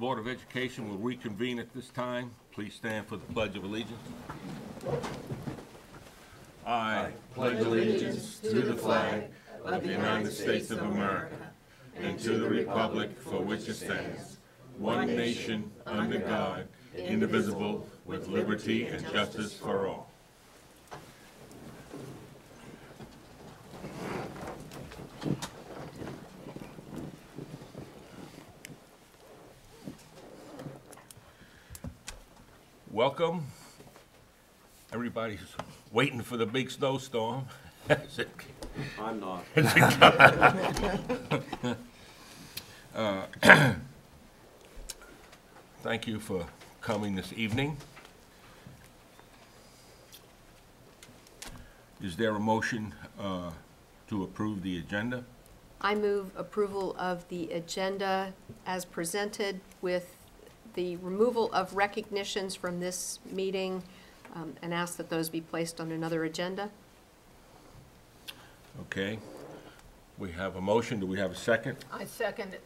Board of Education will reconvene at this time. Please stand for the Pledge of Allegiance. I pledge allegiance to the flag of the United States of America and to the republic for which it stands, one nation, under God, indivisible, with liberty and justice for all. Welcome. Everybody's waiting for the big snowstorm. I'm not. Thank you for coming this evening. Is there a motion uh, to approve the agenda? I move approval of the agenda as presented with the removal of recognitions from this meeting um, and ask that those be placed on another agenda. Okay. We have a motion. Do we have a second? I second it.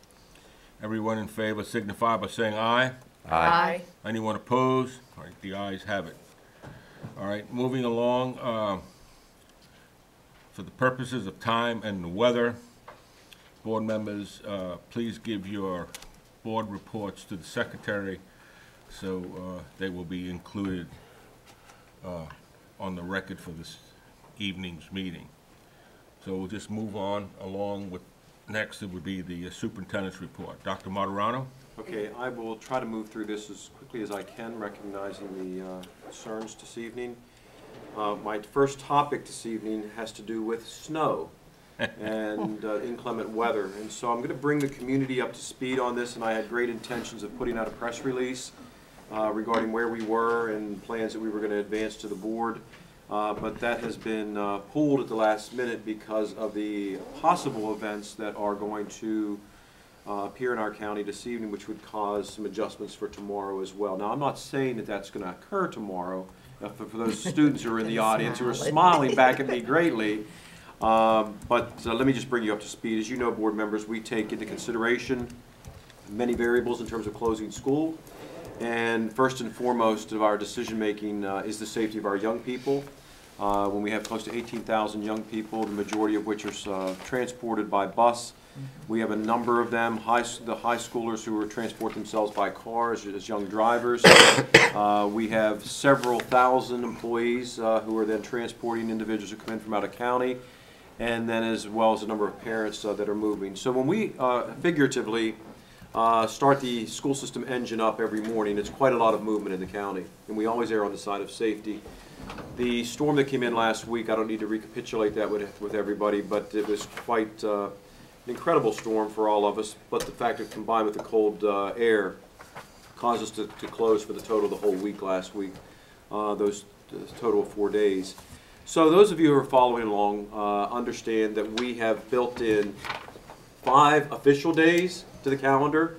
Everyone in favor signify by saying aye. Aye. Anyone opposed? All right, the ayes have it. All right, moving along, uh, for the purposes of time and the weather, board members, uh, please give your board reports to the secretary, so uh, they will be included uh, on the record for this evening's meeting. So we'll just move on along with, next it would be the superintendent's report. Dr. Martirano? Okay, I will try to move through this as quickly as I can, recognizing the uh, concerns this evening. Uh, My first topic this evening has to do with snow and uh, inclement weather. And so I'm going to bring the community up to speed on this, and I had great intentions of putting out a press release uh, regarding where we were and plans that we were going to advance to the board. Uh, But that has been uh, pulled at the last minute because of the possible events that are going to uh, appear in our county this evening, which would cause some adjustments for tomorrow as well. Now, I'm not saying that that's going to occur tomorrow, uh, for for those students who are in the audience who are smiling back at me greatly. Um, But uh, let me just bring you up to speed. As you know, board members, we take into consideration many variables in terms of closing school. And first and foremost of our decision-making uh, is the safety of our young people. Uh, When we have close to 18,000 young people, the majority of which are uh, transported by bus, we have a number of them, high, the high schoolers who are transport themselves by cars as young drivers. Uh, We have several thousand employees uh, who are then transporting individuals who come in from out of county, and then as well as a number of parents uh, that are moving. So when we uh, figuratively uh, start the school system engine up every morning, it's quite a lot of movement in the county, and we always err on the side of safety. The storm that came in last week, I don't need to recapitulate that with, with everybody, but it was quite uh, an incredible storm for all of us, but the fact that combined with the cold uh, air caused us to, to close for the total of the whole week last week, uh, those those total of four days. So those of you who are following along uh, understand that we have built in five official days to the calendar.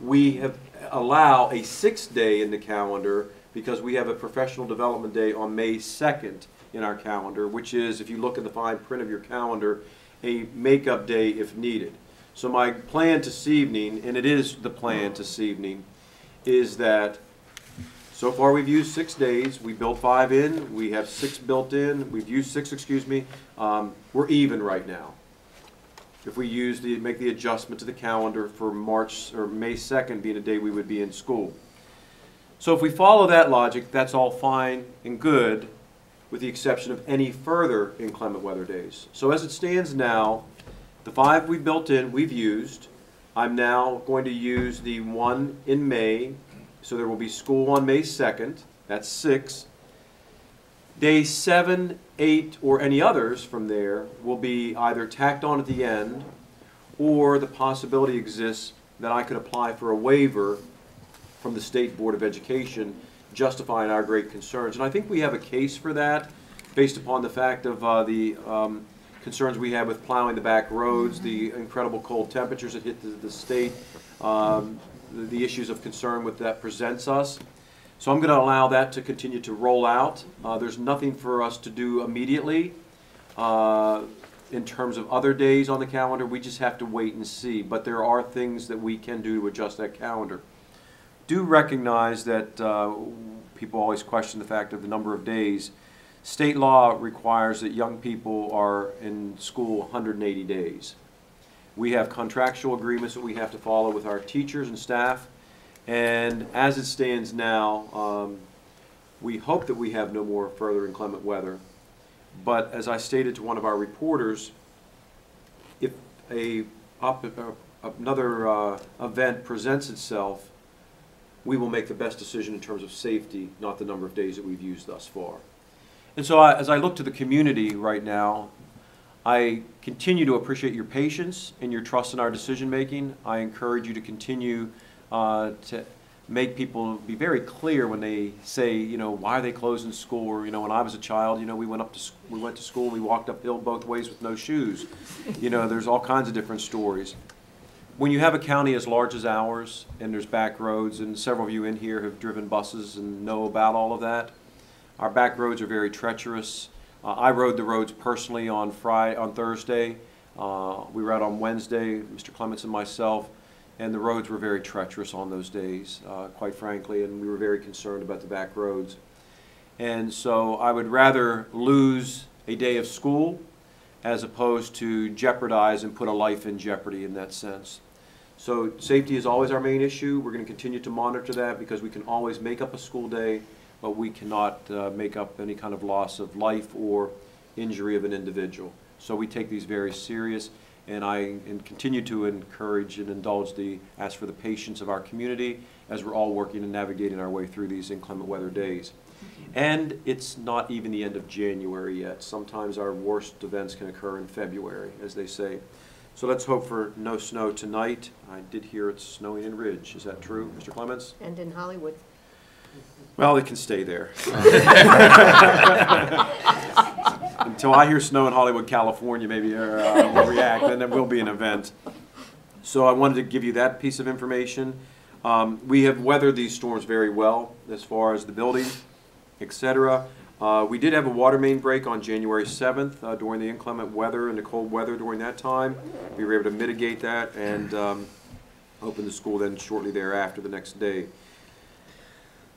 We have allow a sixth day in the calendar because we have a professional development day on May 2nd in our calendar, which is, if you look at the fine print of your calendar, a makeup day if needed. So my plan this evening, and it is the plan this evening, is that so far we've used six days. We built five in. We have six built in. We've used six, excuse me. Um, we're even right now. If we use the, make the adjustment to the calendar for March or May 2nd being a day we would be in school. So if we follow that logic, that's all fine and good, with the exception of any further inclement weather days. So as it stands now, the five we built in, we've used. I'm now going to use the one in May, so there will be school on May 2nd. That's six. Day seven, eight, or any others from there will be either tacked on at the end, or the possibility exists that I could apply for a waiver from the State Board of Education justifying our great concerns. And I think we have a case for that based upon the fact of uh, the um, concerns we have with plowing the back roads, the incredible cold temperatures that hit the, the state, um, the, issues of concern with that presents us. So I'm going to allow that to continue to roll out. Uh, there's nothing for us to do immediately. Uh, in terms of other days on the calendar, we just have to wait and see. But there are things that we can do to adjust that calendar. do recognize that uh, people always question the fact of the number of days. State law requires that young people are in school 180 days. We have contractual agreements that we have to follow with our teachers and staff. And as it stands now, um, we hope that we have no more further inclement weather. But as I stated to one of our reporters, if a, op- uh, another uh, event presents itself, we will make the best decision in terms of safety, not the number of days that we've used thus far. And so I, as I look to the community right now, I continue to appreciate your patience and your trust in our decision-making. I encourage you to continue uh, to make people be very clear when they say, you know, why are they closing school? Or, you know, when I was a child, you know, we went up to, we went to school, and we walked uphill both ways with no shoes. You know, there's all kinds of different stories. When you have a county as large as ours, and there's back roads, and several of you in here have driven buses and know about all of that, our back roads are very treacherous. Uh, I rode the roads personally on Friday, on Thursday. Uh, we were out on Wednesday, Mr. Clements and myself, and the roads were very treacherous on those days, uh, quite frankly, and we were very concerned about the back roads. And so I would rather lose a day of school as opposed to jeopardize and put a life in jeopardy in that sense. So safety is always our main issue. We're going to continue to monitor that because we can always make up a school day, but we cannot uh, make up any kind of loss of life or injury of an individual. So we take these very serious, and I and continue to encourage and indulge the, ask for the patience of our community as we're all working and navigating our way through these inclement weather days. And it's not even the end of January yet. Sometimes our worst events can occur in February, as they say. So let's hope for no snow tonight. I did hear it's snowing in Ridge. Is that true, Mr. Clements? And in Hollywood. Well, it can stay there. Until I hear snow in Hollywood, California, maybe uh, we'll react, and there will be an event. So I wanted to give you that piece of information. Um, We have weathered these storms very well as far as the building, etc. Uh, We did have a water main break on January 7th uh, during the inclement weather and the cold weather during that time. We were able to mitigate that and um, open the school then shortly thereafter, the next day.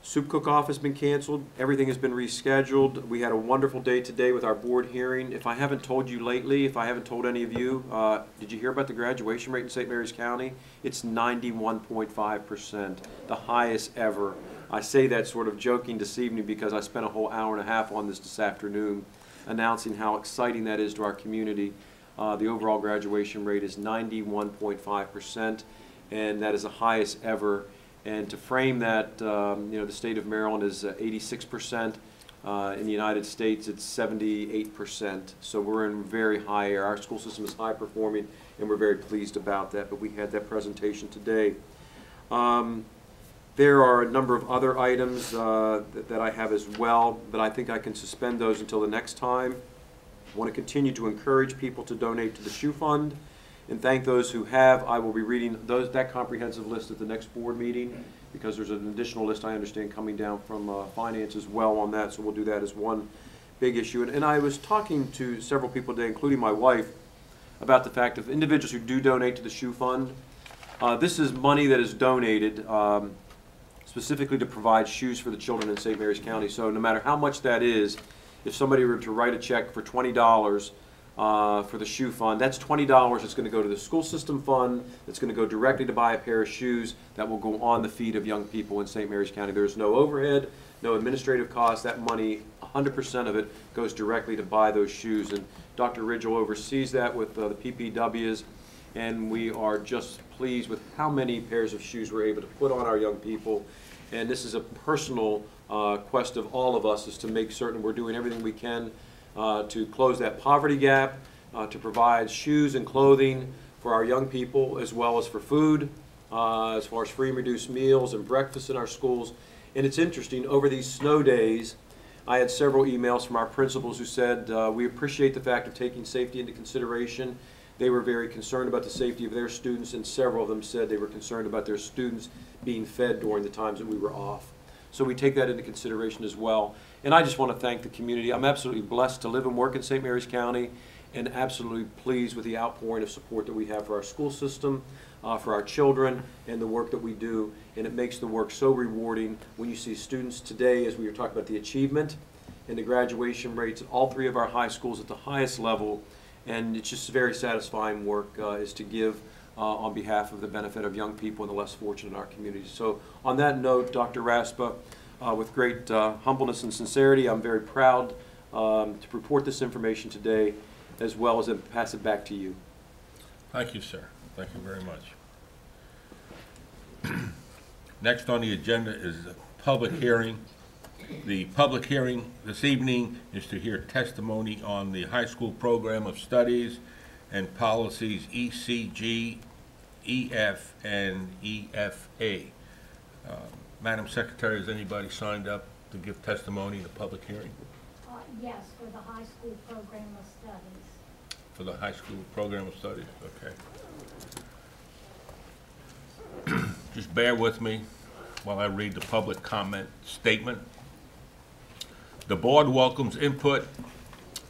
Soup cook-off has been canceled, everything has been rescheduled. We had a wonderful day today with our board hearing. If I haven't told you lately, if I haven't told any of you, uh, did you hear about the graduation rate in St. Mary's County? It's ninety-one point five percent, the highest ever. I say that sort of joking this evening because I spent a whole hour and a half on this this afternoon, announcing how exciting that is to our community. Uh, The overall graduation rate is ninety-one point five percent, and that is the highest ever. And to frame that, um, you know, the state of Maryland is eighty-six percent. Uh, in the United States, it's seventy-eight percent. So we're in very high air. Our school system is high performing, and we're very pleased about that. But we had that presentation today. Um, there are a number of other items uh, that that I have as well, but I think I can suspend those until the next time. I want to continue to encourage people to donate to the shoe fund and thank those who have. I will be reading those, that comprehensive list at the next board meeting, because there's an additional list, I understand, coming down from uh, finance as well on that, so we'll do that as one big issue. And- And I was talking to several people today, including my wife, about the fact of individuals who do donate to the shoe fund. Uh, This is money that is donated um, specifically to provide shoes for the children in St. Mary's County. So no matter how much that is, if somebody were to write a check for twenty dollars uh, for the shoe fund, that's twenty dollars that's gonna go to the school system fund, that's gonna go directly to buy a pair of shoes that will go on the feet of young people in St. Mary's County. There's no overhead, no administrative cost, that money, hundred percent of it goes directly to buy those shoes. And Dr. Ridgell oversees that with uh, the PPWs, and we are just pleased with how many pairs of shoes we're able to put on our young people. And this is a personal uh, quest of all of us, is to make certain we're doing everything we can uh, to close that poverty gap, uh, to provide shoes and clothing for our young people, as well as for food, uh, as far as free and reduced meals and breakfast in our schools. And it's interesting, over these snow days, I had several emails from our principals who said, uh, we appreciate the fact of taking safety into consideration. They were very concerned about the safety of their students, and several of them said they were concerned about their students being fed during the times that we were off. So we take that into consideration as well. And I just want to thank the community. I'm absolutely blessed to live and work in St. Mary's County, and absolutely pleased with the outpouring of support that we have for our school system, uh, for our children, and the work that we do. And it makes the work so rewarding when you see students today, as we were talking about the achievement and the graduation rates at all three of our high schools at the highest level. And it's just very satisfying work uh, is to give uh, on behalf of the benefit of young people and the less fortunate in our community. So on that note, Dr. Raspa, uh, with great uh, humbleness and sincerity, I'm very proud um, to report this information today, as well as pass it back to you. Thank you, sir. Thank you very much. Next on the agenda is a public hearing. The public hearing this evening is to hear testimony on the high school program of studies and policies ECG, EF, and EFA. Uh, Madam Secretary, has anybody signed up to give testimony in the public hearing Uh, Yes, for the high school program of studies. for the high school program of studies? Okay. Just bear with me while I read the public comment statement. The board welcomes input,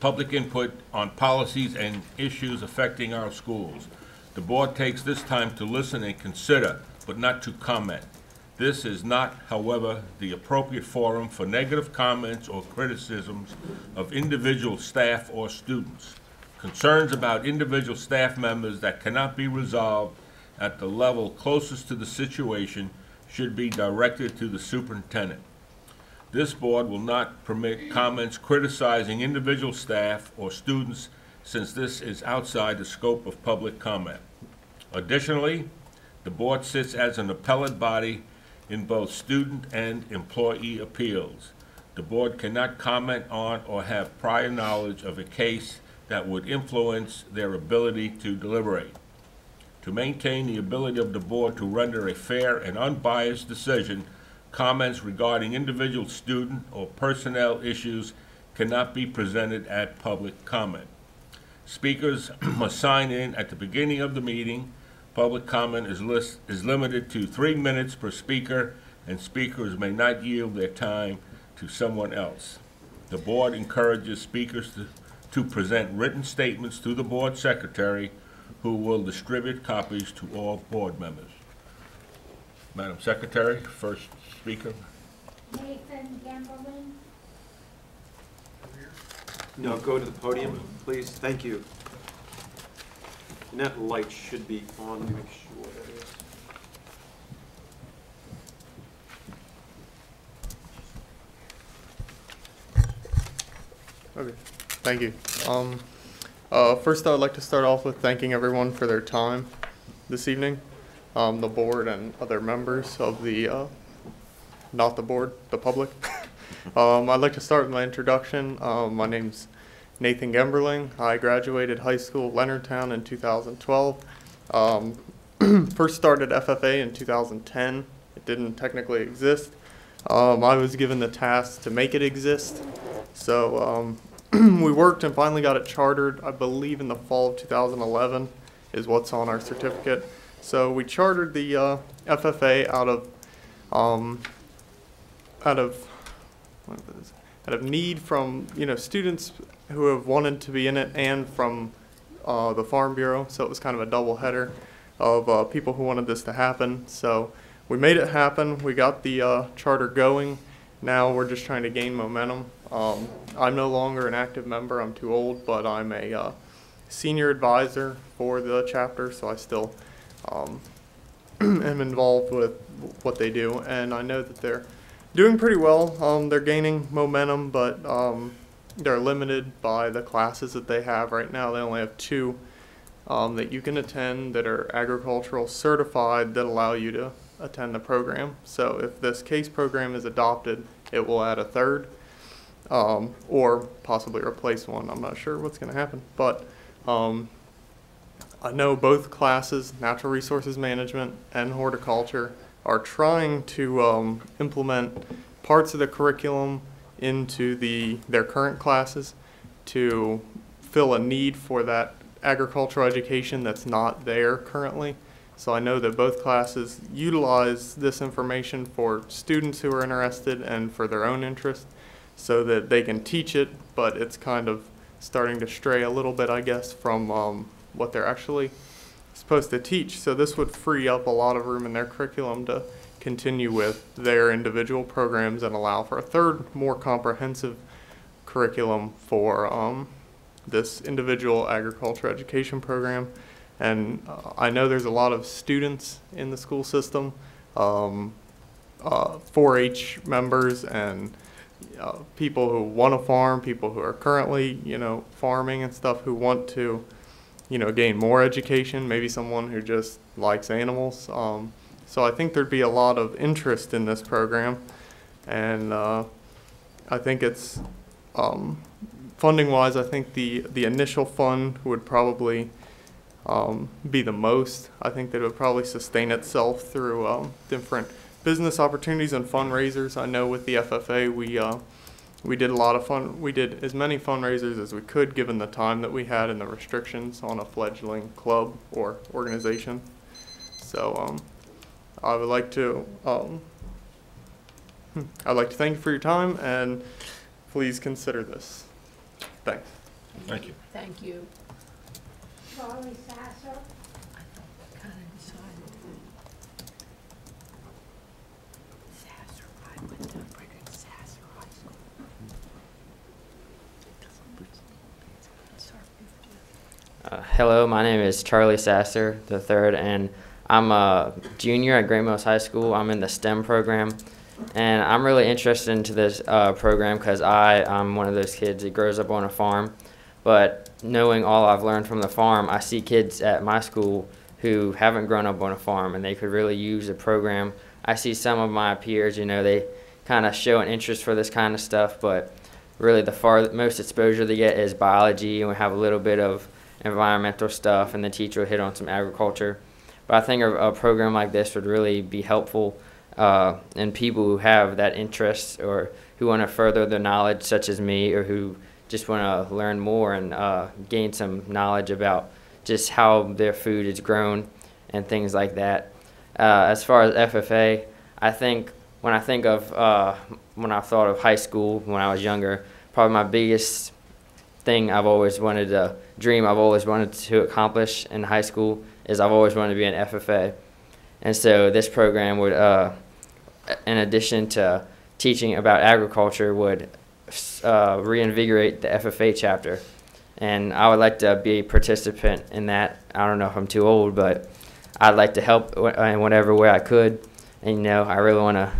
public input on policies and issues affecting our schools. The board takes this time to listen and consider, but not to comment. This is not, however, the appropriate forum for negative comments or criticisms of individual staff or students. Concerns about individual staff members that cannot be resolved at the level closest to the situation should be directed to the superintendent. This board will not permit comments criticizing individual staff or students since this is outside the scope of public comment. Additionally, the board sits as an appellate body in both student and employee appeals. The board cannot comment on or have prior knowledge of a case that would influence their ability to deliberate. To maintain the ability of the board to render a fair and unbiased decision, comments regarding individual student or personnel issues cannot be presented at public comment. Speakers must sign in at the beginning of the meeting. Public comment is list, is limited to three minutes per speaker, and speakers may not yield their time to someone else. The board encourages speakers to, to present written statements to the board secretary, who will distribute copies to all board members. Madam Secretary, first speaker. Nathan Gemberling, No, go to the podium, please. Thank you. And that light should be on, make sure that is. Okay, thank you. Um, uh, first, I would like to start off with thanking everyone for their time this evening. Um, the board and other members of the, uh, not the board, the public. um, I'd like to start with my introduction. Um, my name's Nathan Gemberling. I graduated high school Leonardtown in 2012. Um, first started FFA in 2010. It didn't technically exist. Um, I was given the task to make it exist. So um, we worked and finally got it chartered, I believe in the fall of 2011 is what's on our certificate. So we chartered the uh, FFA out of, um, out of, out of need from, you know, students who have wanted to be in it and from uh, the Farm Bureau. So it was kind of a double header of uh, people who wanted this to happen. So we made it happen. We got the uh, charter going. Now we're just trying to gain momentum. Um, I'm no longer an active member. I'm too old, but I'm a uh, senior advisor for the chapter, so I still um, am involved with what they do, and I know that they're doing pretty well. Um, they're gaining momentum, but um, they're limited by the classes that they have right now. They only have two um, that you can attend that are agricultural certified that allow you to attend the program. So if this CASE program is adopted, it will add a third um, or possibly replace one. I'm not sure what's going to happen, but um, I know both classes, natural resources management and horticulture, are trying to um, implement parts of the curriculum into the their current classes to fill a need for that agricultural education that's not there currently. So I know that both classes utilize this information for students who are interested and for their own interest so that they can teach it, but it's kind of starting to stray a little bit, I guess, from um, what they're actually supposed to teach. So this would free up a lot of room in their curriculum to continue with their individual programs and allow for a third, more comprehensive curriculum for um, this individual agriculture education program. And uh, I know there's a lot of students in the school system, um, uh, 4-H members, and uh, people who want to farm, people who are currently, you know, farming and stuff, who want to, you know, gain more education. Maybe someone who just likes animals. Um, so I think there'd be a lot of interest in this program, and uh, I think it's um, funding wise. I think the the initial fund would probably um, be the most. I think that it would probably sustain itself through um, different business opportunities and fundraisers. I know with the FFA, we uh, we did a lot of fun. We did as many fundraisers as we could, given the time that we had and the restrictions on a fledgling club or organization. So um, I would like to um, I'd like to thank you for your time and please consider this. Thanks. Thank you. Thank you. Charlie Sasser, Kind of decided. Sasser, I went to Frederick Sasser High School. Uh, hello, my name is Charlie Sasser the third, and I'm a junior at Great Mills High School. I'm in the STEM program, and I'm really interested into this uh, program because I I'm one of those kids that grows up on a farm. But knowing all I've learned from the farm, I see kids at my school who haven't grown up on a farm, and they could really use the program. I see some of my peers, you know, they kind of show an interest for this kind of stuff, but really the far most exposure they get is biology, and we have a little bit of environmental stuff, and the teacher will hit on some agriculture. But I think a, a program like this would really be helpful uh, in people who have that interest or who want to further their knowledge, such as me, or who just want to learn more and uh, gain some knowledge about just how their food is grown and things like that. Uh, as far as FFA, I think when I think of uh, when I thought of high school when I was younger, probably my biggest thing I've always wanted to dream I've always wanted to accomplish in high school is I've always wanted to be an FFA, and so this program would, uh, in addition to teaching about agriculture, would uh, reinvigorate the FFA chapter, and I would like to be a participant in that. I don't know if I'm too old, but I'd like to help in whatever way I could, and you know I really want to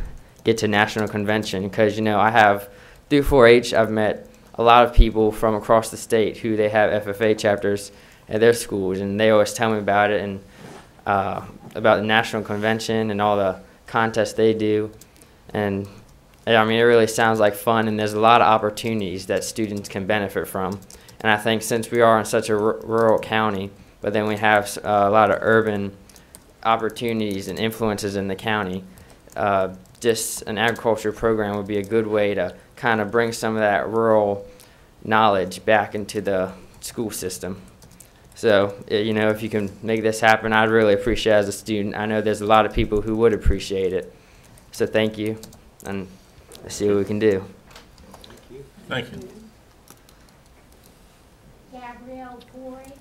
get to national convention because you know I have through 4-H I've met a lot of people from across the state who they have FFA chapters at their schools, and they always tell me about it and uh, about the national convention and all the contests they do. And I mean, it really sounds like fun, and there's a lot of opportunities that students can benefit from. And I think since we are in such a rural county, but then we have uh, a lot of urban opportunities and influences in the county, uh, just an agriculture program would be a good way to kind of bring some of that rural knowledge back into the school system. So, uh, you know, if you can make this happen, I'd really appreciate it as a student. I know there's a lot of people who would appreciate it. So, thank you, and let's see what we can do. Thank you. Gabrielle Corey,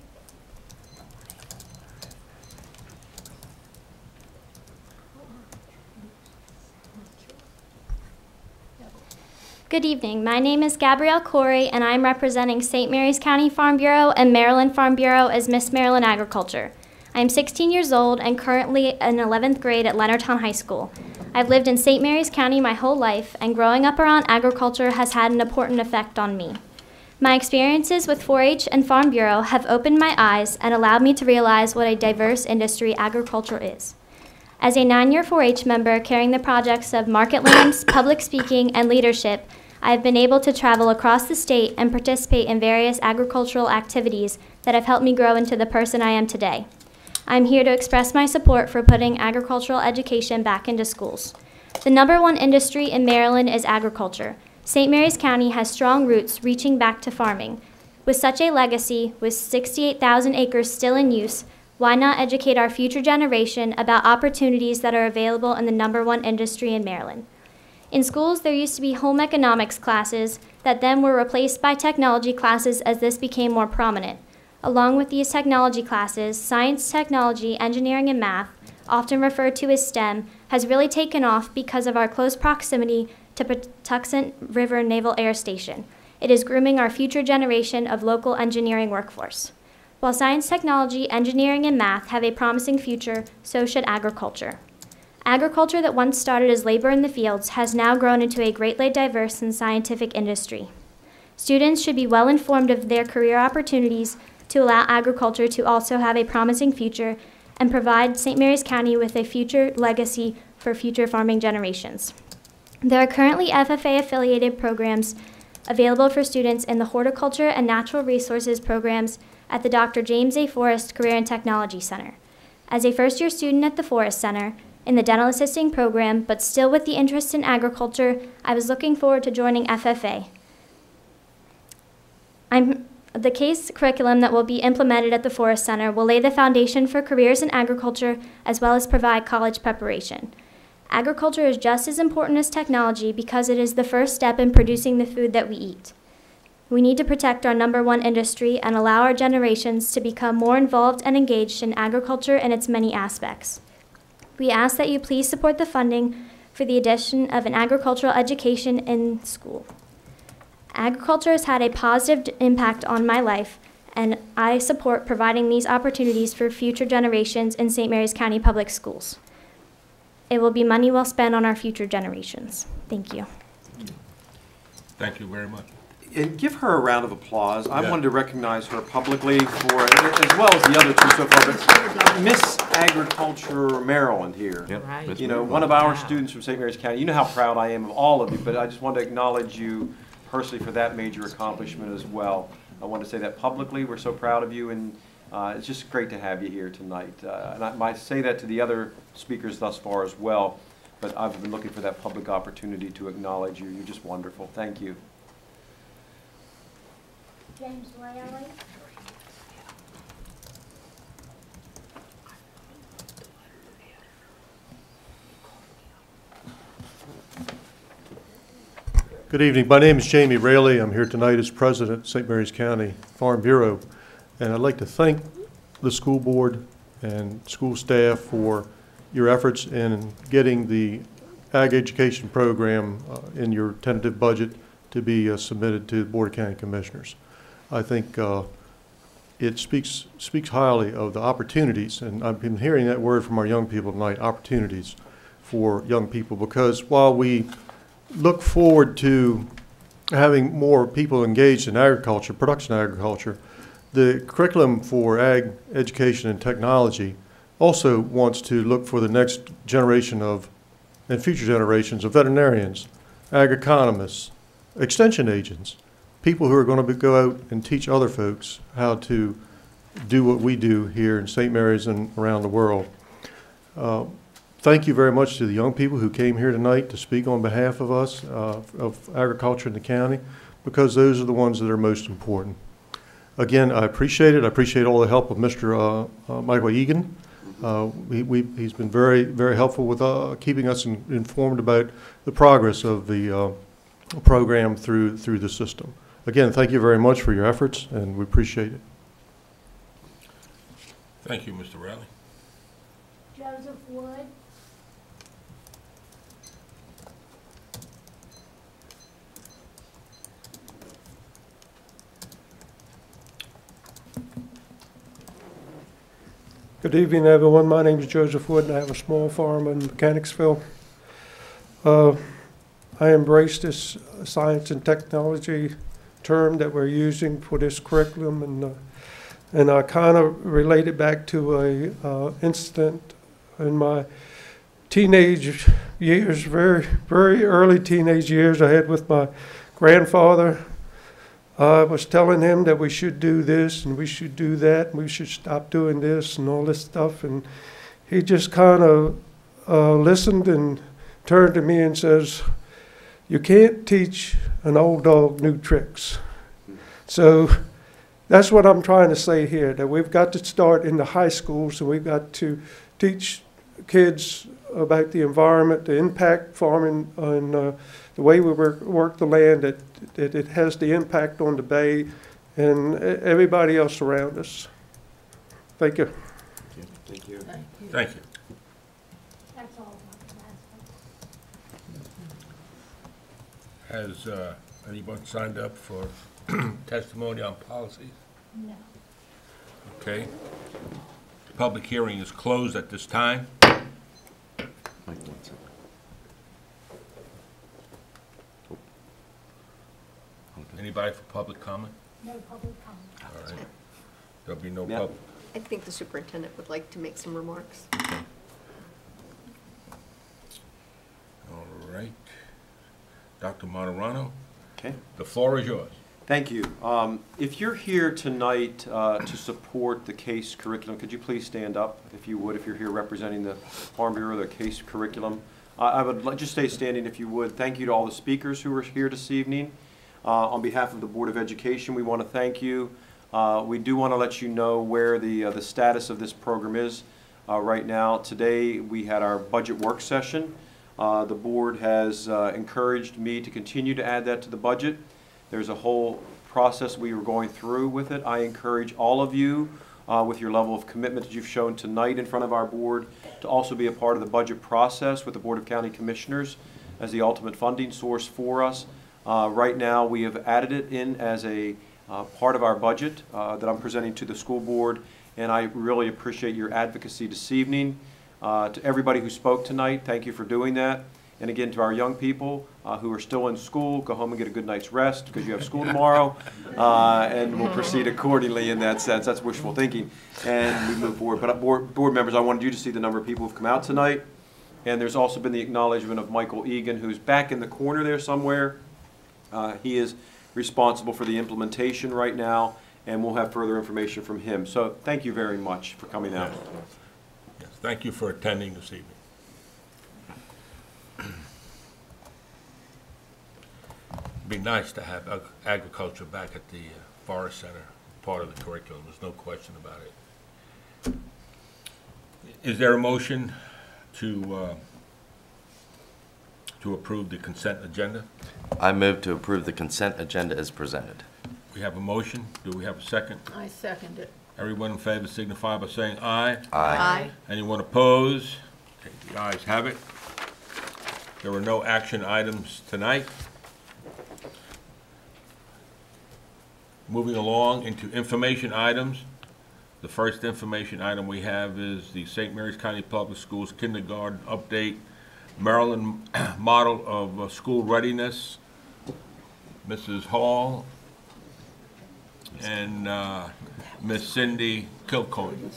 Good evening. My name is Gabrielle Corey, and I'm representing St. Mary's County Farm Bureau and Maryland Farm Bureau as Miss Maryland Agriculture. I'm 16 years old and currently in 11th grade at Leonardtown High School. I've lived in St. Mary's County my whole life, and growing up around agriculture has had an important effect on me. My experiences with 4 H and Farm Bureau have opened my eyes and allowed me to realize what a diverse industry agriculture is. As a nine year 4 H member carrying the projects of market lands, public speaking, and leadership, I have been able to travel across the state and participate in various agricultural activities that have helped me grow into the person I am today. I'm here to express my support for putting agricultural education back into schools. The number one industry in Maryland is agriculture. St. Mary's County has strong roots reaching back to farming. With such a legacy, with 68,000 acres still in use, why not educate our future generation about opportunities that are available in the number one industry in Maryland? In schools, there used to be home economics classes that then were replaced by technology classes as this became more prominent. Along with these technology classes, science, technology, engineering, and math, often referred to as STEM, has really taken off because of our close proximity to Patuxent River Naval Air Station. It is grooming our future generation of local engineering workforce. While science, technology, engineering, and math have a promising future, so should agriculture. Agriculture that once started as labor in the fields has now grown into a greatly diverse and scientific industry. Students should be well informed of their career opportunities to allow agriculture to also have a promising future and provide St. Mary's County with a future legacy for future farming generations. There are currently FFA affiliated programs available for students in the Horticulture and Natural Resources programs at the Dr. James A. Forrest Career and Technology Center. As a first year student at the Forrest Center, in the dental assisting program, but still with the interest in agriculture, I was looking forward to joining FFA. I'm, the CASE curriculum that will be implemented at the Forrest Center will lay the foundation for careers in agriculture as well as provide college preparation. Agriculture is just as important as technology because it is the first step in producing the food that we eat. We need to protect our number one industry and allow our generations to become more involved and engaged in agriculture and its many aspects. We ask that you please support the funding for the addition of an agricultural education in school. Agriculture has had a positive impact on my life, and I support providing these opportunities for future generations in St. Mary's County Public Schools. It will be money well spent on our future generations. Thank you. Thank you very much. And give her a round of applause. I wanted to recognize her publicly for, as well as the other two so far, but Miss Agriculture Maryland here. Right. You know, one of our Wow. students from St. Mary's County, you know how proud I am of all of you, but I just wanted to acknowledge you personally for that major accomplishment as well. I want to say that publicly, we're so proud of you, and uh, it's just great to have you here tonight. Uh, And I might say that to the other speakers thus far as well, but I've been looking for that public opportunity to acknowledge you. You're just wonderful. Thank you. James Riley. Good evening. My name is Jamie Raley. I'm here tonight as president of St. Mary's County Farm Bureau. And I'd like to thank the school board and school staff for your efforts in getting the ag education program uh, in your tentative budget to be uh, submitted to the Board of County Commissioners. I think uh, it speaks, speaks highly of the opportunities, and I've been hearing that word from our young people tonight, opportunities for young people, because while we look forward to having more people engaged in agriculture, production agriculture. The curriculum for ag education and technology also wants to look for the next generation of, and future generations of veterinarians, ag economists, extension agents, people who are going to go out and teach other folks how to do what we do here in St. Mary's and around the world. Uh, Thank you very much to the young people who came here tonight to speak on behalf of us, uh, of agriculture in the county, because those are the ones that are most important. Again, I appreciate it. I appreciate all the help of Mr. uh, uh, Michael Egan. Uh, we- we- He's been very, very helpful with uh, keeping us in- informed about the progress of the uh, program through, through the system. Again, thank you very much for your efforts, and we appreciate it. Thank you, Mr. Riley. Joseph Wood. Good evening, everyone. My name is Joseph Wood, and I have a small farm in Mechanicsville. Uh, I embrace this science and technology term that we're using for this curriculum, and, uh, and I kind of relate it back to a uh, incident in my teenage years, very, very early teenage years I had with my grandfather. I was telling him that we should do this and we should do that and we should stop doing this and all this stuff. And he just kind of uh, listened and turned to me and says, You can't teach an old dog new tricks. So that's what I'm trying to say here that we've got to start in the high schools and we've got to teach kids about the environment, the impact farming on, uh, the way we work, work the land, that, that it has the impact on the bay and everybody else around us. Thank you. Thank you. Thank you. That's all about the. Has uh, anyone signed up for testimony on policies? No. Okay. Public hearing is closed at this time. Anybody for public comment? No public comment. All right. There'll be no Yeah. pub, I think the superintendent would like to make some remarks. all right. Dr. Martirano, Okay. the floor is yours. Thank you. Um, If you're here tonight uh, to support the CASE curriculum, could you please stand up, if you would, if you're here representing the Farm Bureau, the CASE curriculum? I I would like- just stay standing if you would. Thank you to all the speakers who are here this evening. Uh, On behalf of the Board of Education, we want to thank you. Uh, We do want to let you know where the, uh, the status of this program is right now. Today, we had our budget work session. The board has encouraged me to continue to add that to the budget. There's a whole process we were going through with it. I encourage all of you, uh, with your level of commitment that you've shown tonight in front of our board, to also be a part of the budget process with the Board of County Commissioners as the ultimate funding source for us. Uh, Right now, we have added it in as a uh, part of our budget uh, that I'm presenting to the school board, and I really appreciate your advocacy this evening. Uh, To everybody who spoke tonight, thank you for doing that. And again, to our young people uh, who are still in school, go home and get a good night's rest because you have school tomorrow. Uh, And we'll proceed accordingly in that sense. That's wishful thinking. And we move forward. But uh, board, board members, I wanted you to see the number of people who've come out tonight. And there's also been the acknowledgement of Michael Egan, who's back in the corner there somewhere. Uh, He is responsible for the implementation right now, and we'll have further information from him. So thank you very much for coming out. Yes, Thank you for attending this evening. It'd be nice to have ag- agriculture back at the uh, Forrest Center, part of the curriculum, there's no question about it. Is there a motion to, uh, to approve the consent agenda? I move to approve the consent agenda as presented. We have a motion, do we have a second? I second it. Everyone in favor signify by saying aye. Aye. Anyone opposed? Okay, the ayes have it. There were no action items tonight. Moving along into information items. The first information item we have is the St. Mary's County Public Schools kindergarten update, Maryland model of uh, school readiness. Mrs. Hall and uh, Miss Cindy Kilcoyne.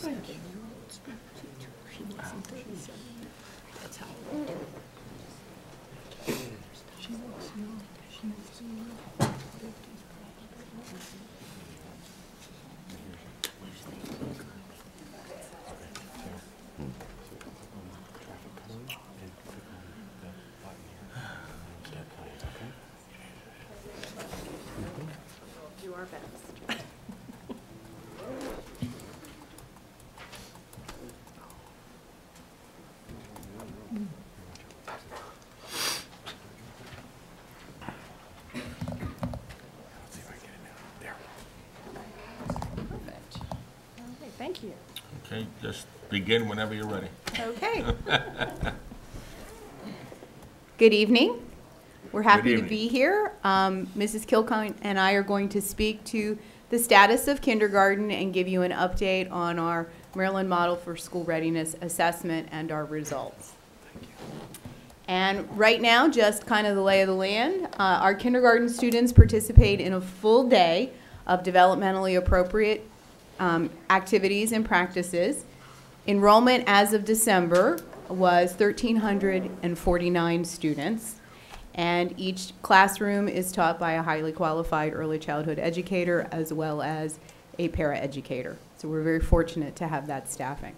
Do our best. Perfect. Okay, thank you. Okay, just begin whenever you're ready. Okay. Good evening. We're happy to evening. be here. Um, Mrs. Kilcoyne and I are going to speak to the status of kindergarten and give you an update on our Maryland Model for School Readiness Assessment and our results. And right now, just kind of the lay of the land, uh, our kindergarten students participate in a full day of developmentally appropriate um, activities and practices. Enrollment as of December was 1,349 students, and each classroom is taught by a highly qualified early childhood educator as well as a paraeducator. So we're very fortunate to have that staffing.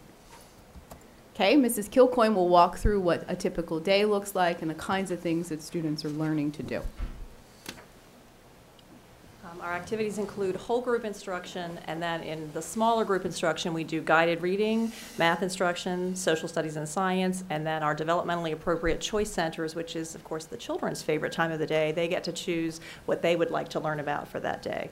Okay, Mrs. Kilcoyne will walk through what a typical day looks like and the kinds of things that students are learning to do. Um, Our activities include whole group instruction, and then in the smaller group instruction, we do guided reading, math instruction, social studies and science, and then our developmentally appropriate choice centers, which is, of course, the children's favorite time of the day. They get to choose what they would like to learn about for that day.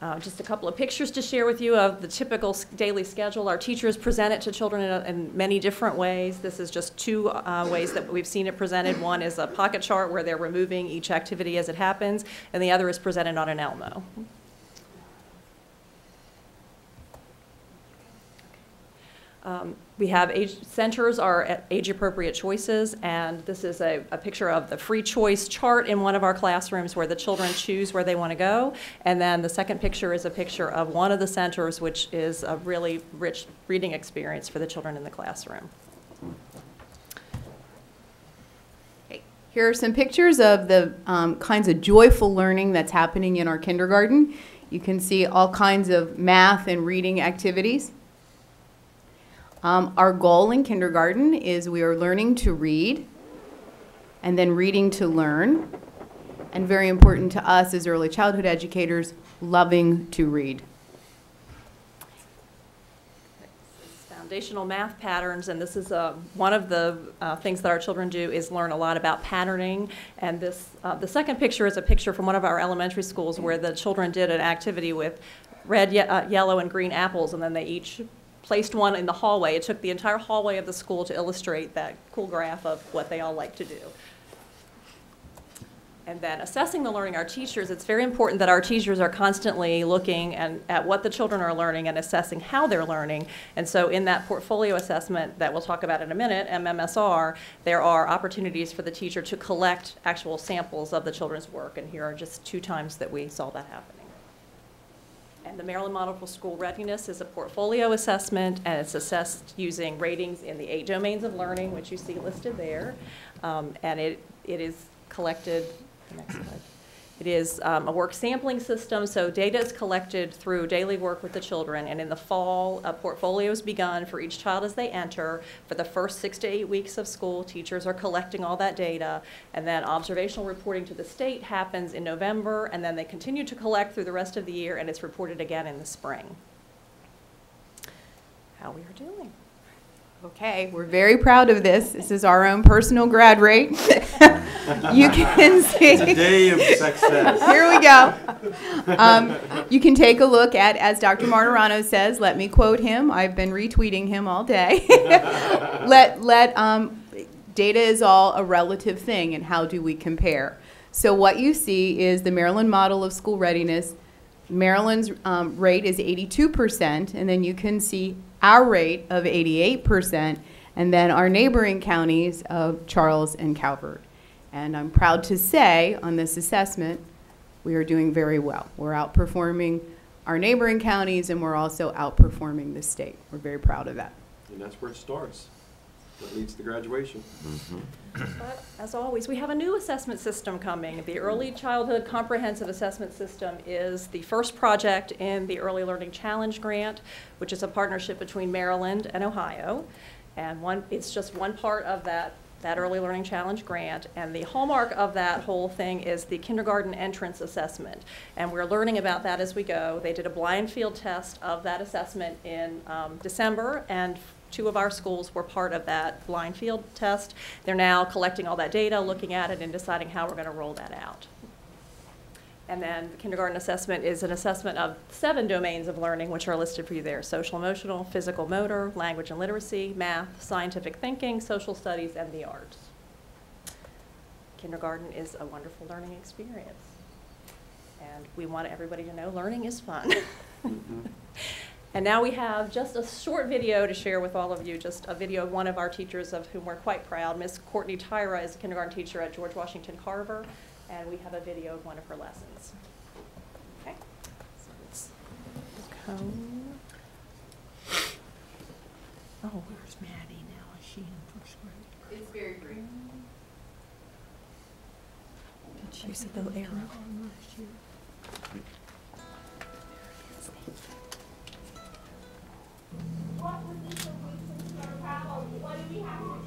Uh, Just a couple of pictures to share with you of the typical daily schedule. Our teachers present it to children in a- in many different ways. This is just two uh, ways that we've seen it presented. One is a pocket chart where they're removing each activity as it happens, and the other is presented on an Elmo. Um, We have age, centers are at age-appropriate choices, and this is a, a picture of the free choice chart in one of our classrooms where the children choose where they want to go. And then the second picture is a picture of one of the centers, which is a really rich reading experience for the children in the classroom. Here are some pictures of the um, kinds of joyful learning that's happening in our kindergarten. You can see all kinds of math and reading activities. Um, our goal in kindergarten is we are learning to read and then reading to learn. And very important to us as early childhood educators, loving to read. foundational math patterns, and this is uh, one of the uh, things that our children do is learn a lot about patterning. And this, uh, the second picture is a picture from one of our elementary schools where the children did an activity with red, ye- uh, yellow, and green apples, and then they each placed one in the hallway. It took the entire hallway of the school to illustrate that cool graph of what they all like to do. And then assessing the learning, our teachers, it's very important that our teachers are constantly looking and, at what the children are learning and assessing how they're learning. And so in that portfolio assessment that we'll talk about in a minute, MMSR, there are opportunities for the teacher to collect actual samples of the children's work. And here are just two times that we saw that happening. And the Maryland Model for School Readiness is a portfolio assessment, and it's assessed using ratings in the eight domains of learning, which you see listed there. Um, and it, it is collected, the next slide. It is um, a work sampling system, so data is collected through daily work with the children, and in the fall, a portfolio is begun for each child as they enter. For the first six to eight weeks of school, teachers are collecting all that data, and then observational reporting to the state happens in November, and then they continue to collect through the rest of the year, and it's reported again in the spring. How we are doing. Okay, we're very proud of this. This is our own personal grad rate. You can see. It's a day of success. Here we go. Um, You can take a look at, as Dr. Martirano says, let me quote him, I've been retweeting him all day. Let, let, um, data is all a relative thing, and how do we compare? So what you see is the Maryland model of school readiness. Maryland's um, rate is 82%, and then you can see our rate of 88%, and then our neighboring counties of Charles and Calvert. And I'm proud to say on this assessment, we are doing very well. We're outperforming our neighboring counties, and we're also outperforming the state. We're very proud of that. And that's where it starts. That leads to graduation. Mm-hmm. But as always, we have a new assessment system coming. The Early Childhood Comprehensive Assessment System is the first project in the Early Learning Challenge Grant, which is a partnership between Maryland and Ohio. And one, it's just one part of that, that Early Learning Challenge grant. And the hallmark of that whole thing is the kindergarten entrance assessment. And we're learning about that as we go. They did a blind field test of that assessment in um, December, and two of our schools were part of that blind field test. They're now collecting all that data, looking at it, and deciding how we're going to roll that out. And then the kindergarten assessment is an assessment of seven domains of learning, which are listed for you there. Social emotional, physical motor, language and literacy, math, scientific thinking, social studies, and the arts. Kindergarten is a wonderful learning experience. And we want everybody to know learning is fun. Mm-hmm. And now we have just a short video to share with all of you, just a video of one of our teachers of whom we're quite proud. Miss Courtney Tyra is a kindergarten teacher at George Washington Carver, and we have a video of one of her lessons. Okay. So let's go. Oh, where's Maddie now? Is she in first grade? It's very brief. Did she There's a little arrow. What was the solution to our problem? What did we have to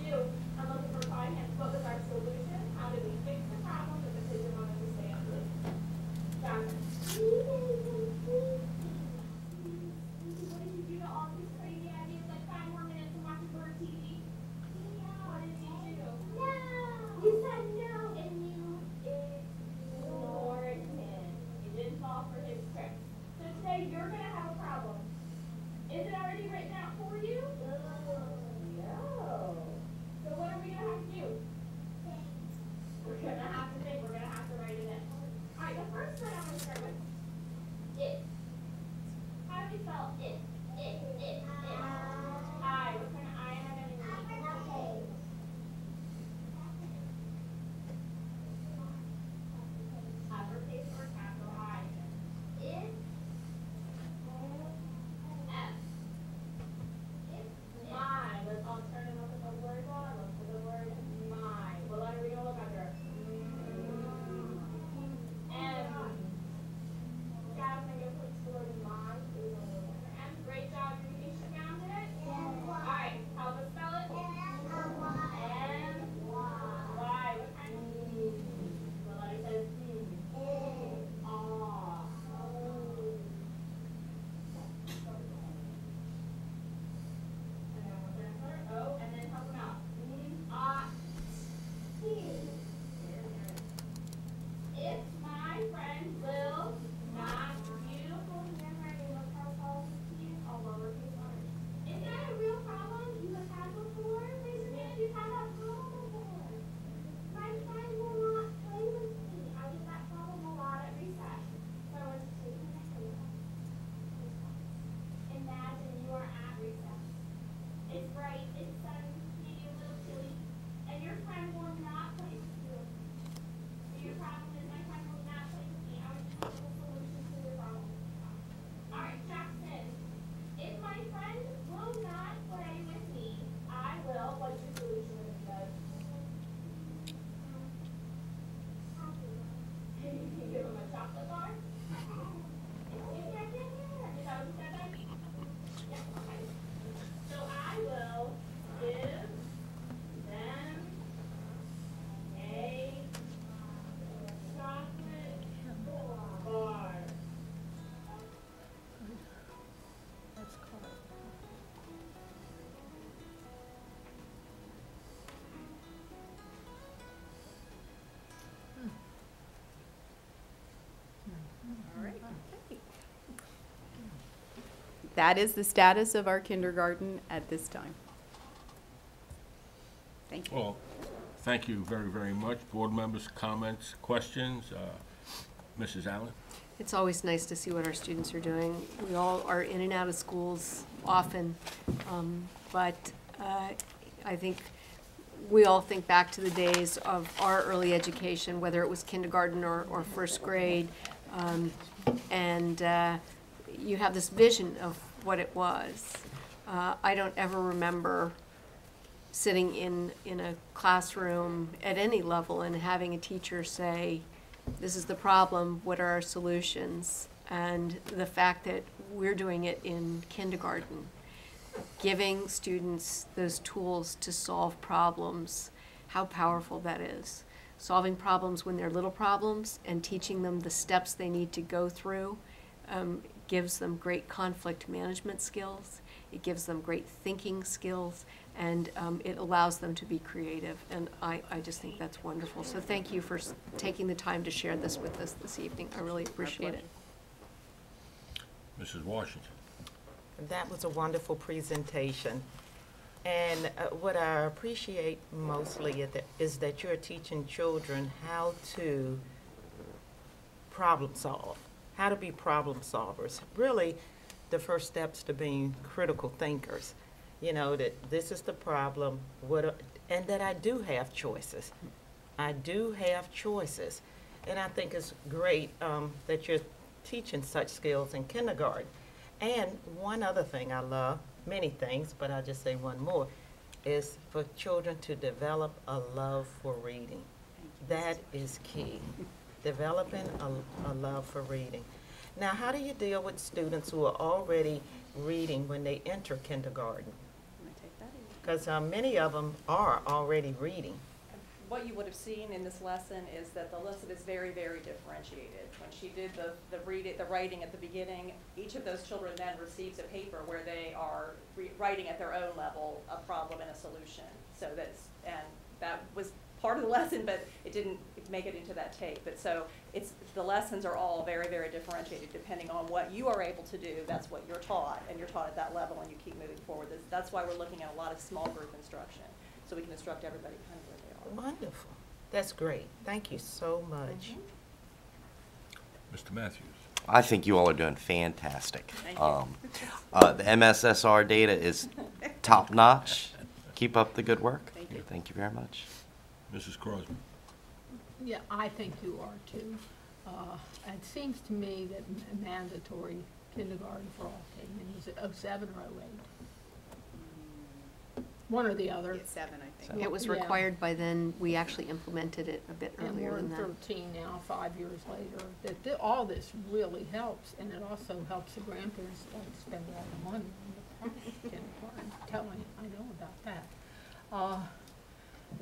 that is the status of our kindergarten at this time. Thank you. Well, thank you very, very much. Board members, comments, questions? Uh, Mrs. Allen? It's always nice to see what our students are doing. We all are in and out of schools often, um, but uh, I think we all think back to the days of our early education, whether it was kindergarten or, or first grade. um, And uh, you have this vision of what it was. Uh, I don't ever remember sitting in, in a classroom at any level and having a teacher say, this is the problem, what are our solutions? And the fact that we're doing it in kindergarten, giving students those tools to solve problems, how powerful that is. Solving problems when they're little problems and teaching them the steps they need to go through um, gives them great conflict management skills. It gives them great thinking skills, and um, it allows them to be creative. And I, I just think that's wonderful. So thank you for s- taking the time to share this with us this evening. I really appreciate it. Mrs. Washington? That was a wonderful presentation. And uh, what I appreciate mostly is that you're teaching children how to problem solve, how to be problem solvers. Really, the first steps to being critical thinkers. You know, that this is the problem, what, are- and that I do have choices. I do have choices. And I think it's great um, that you're teaching such skills in kindergarten. And one other thing I love, many things, but I'll just say one more, is for children to develop a love for reading. That is key, developing a, a love for reading. Now, how do you deal with students who are already reading when they enter kindergarten? Because uh, many of them are already reading. What you would have seen in this lesson is that the lesson is very, very differentiated. When she did the, the reading, the writing at the beginning, each of those children then receives a paper where they are re- writing at their own level a problem and a solution. So that's, and that was part of the lesson, but it didn't make it into that tape. But so it's, the lessons are all very, very differentiated depending on what you are able to do. That's what you're taught, and you're taught at that level, and you keep moving forward. That's- That's why we're looking at a lot of small group instruction, so we can instruct everybody kind of where they are. Wonderful. That's great. Thank you so much. Mr. Matthews? I think you all are doing fantastic. Thank you. Um, uh, the MSSR data is top notch. Keep up the good work. Thank you. Thank you very much. Mrs. Crosby? Yeah, I think you are too. Uh, It seems to me that mandatory kindergarten for all K, and is it oh seven or oh eight? One or the other. It's seven, I think. It was Yeah. required by then, we actually implemented it a bit And earlier we're than in that. thirteen now, five years later, that, th- all this really helps, and it also helps the grandparents don't spend all the money on the kindergarten. Telling, you, I know about that. Uh,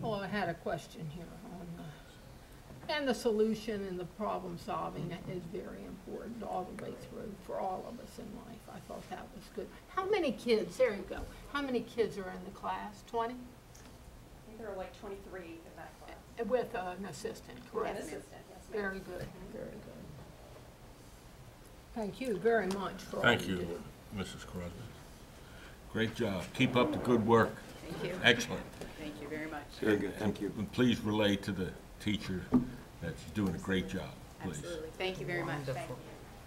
oh, I had a question here on, uh, and the solution and the problem solving is very important all the way through for all of us in life. I thought that was good. How many kids, there you go, how many kids are in the class? Twenty? I think there are like twenty-three in that class. With an assistant, An correct? assistant, yes. Very good, very good. Thank you very much for all Thank you you. Mrs. Crosby. Great job. Keep up the good work. Thank you. Excellent. Thank you very much. Very good, thank you. And please relay to the teacher that she's doing a great job, please. Absolutely. Thank you very much.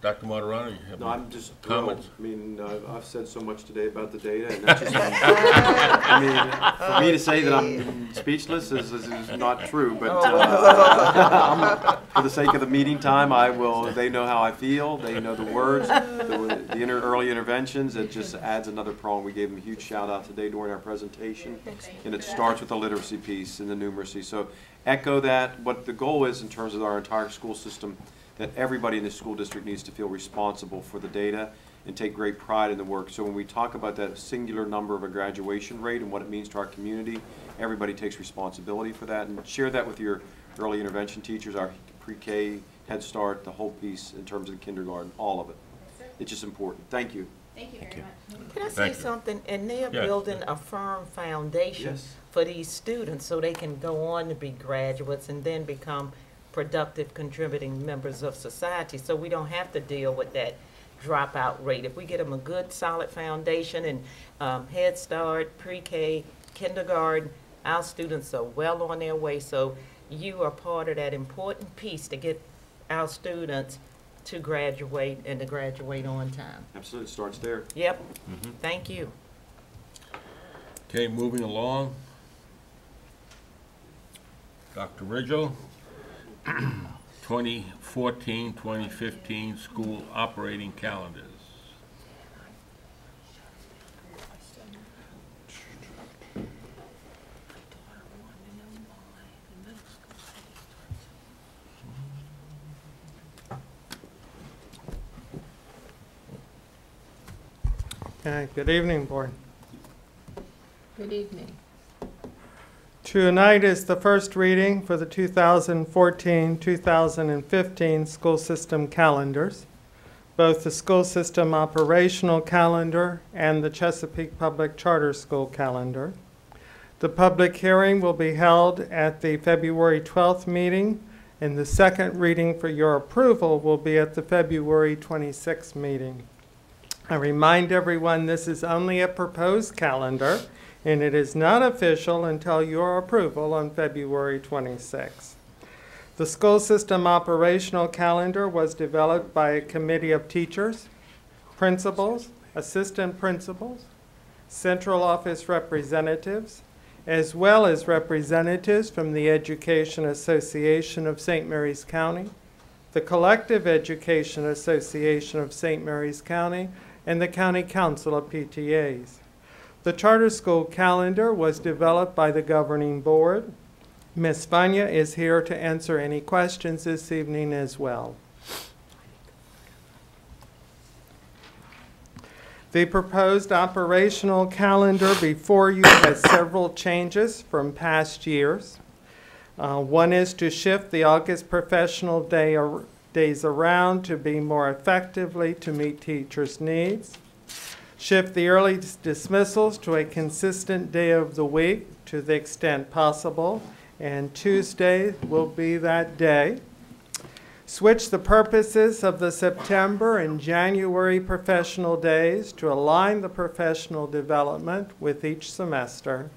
Dr. Martirano, you have No, any I'm just thrilled. comments? I mean, uh, I've said so much today about the data, and that's just, I mean, for me to say that I'm speechless is, is is not true, but uh, for the sake of the meeting time, I will, they know how I feel, they know the words, the the inter, early interventions, it just adds another prong. We gave them a huge shout out today during our presentation, and it starts with the literacy piece and the numeracy. So echo that, what the goal is in terms of our entire school system, that everybody in the school district needs to feel responsible for the data and take great pride in the work. So when we talk about that singular number of a graduation rate and what it means to our community, everybody takes responsibility for that and share that with your early intervention teachers, our pre-K, Head Start, the whole piece in terms of kindergarten, all of it. It's just important. Thank you. Thank you very much. Can I say Thank you. something? And they're Yeah. building a firm foundation Yes. for these students so they can go on to be graduates and then become productive, contributing members of society. So we don't have to deal with that dropout rate. If we get them a good, solid foundation and um, Head Start, pre-K, kindergarten, our students are well on their way. So you are part of that important piece to get our students to graduate and to graduate on time. Absolutely, starts there. Yep, thank you. Okay, moving along. Dr. Ridgell, 2014, 2015 school operating calendars. Okay, good evening, Board. Good evening. Tonight is the first reading for the 2014-2015 school system calendars, both the school system operational calendar and the Chesapeake Public Charter School calendar. The public hearing will be held at the February 12th meeting, and the second reading for your approval will be at the February 26th meeting. I remind everyone this is only a proposed calendar, and it is not official until your approval on February 26. The school system operational calendar was developed by a committee of teachers, principals, assistant principals, central office representatives, as well as representatives from the Education Association of St. Mary's County, the Collective Education Association of St. Mary's County, and the County Council of PTAs. The charter school calendar was developed by the governing board. Ms. Vanya is here to answer any questions this evening as well. The proposed operational calendar before you has several changes from past years. Uh, one is to shift the August professional day ar- days around to be more effectively to meet teachers' needs. Shift the early dis- dismissals to a consistent day of the week to the extent possible, and Tuesday will be that day. Switch the purposes of the September and January professional days to align the professional development with each semester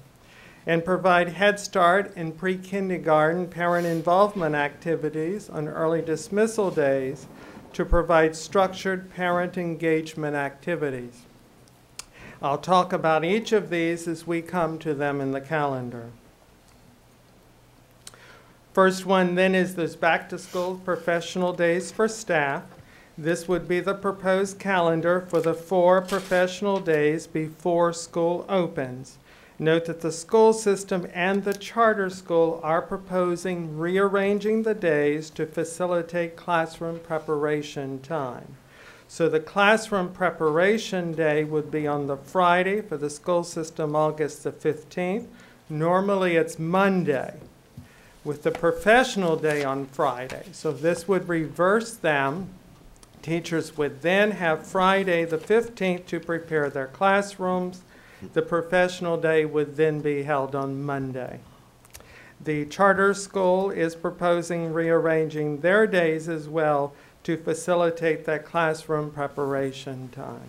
and provide Head Start and pre-kindergarten parent involvement activities on early dismissal days to provide structured parent engagement activities. I'll talk about each of these as we come to them in the calendar. First one then is those back-to-school professional days for staff. This would be the proposed calendar for the four professional days before school opens. Note that the school system and the charter school are proposing rearranging the days to facilitate classroom preparation time. So the classroom preparation day would be on the Friday for the school system, August the 15th. Normally it's Monday with the professional day on Friday. So this would reverse them. Teachers would then have Friday the 15th to prepare their classrooms. The professional day would then be held on Monday. The charter school is proposing rearranging their days as well to facilitate that classroom preparation time.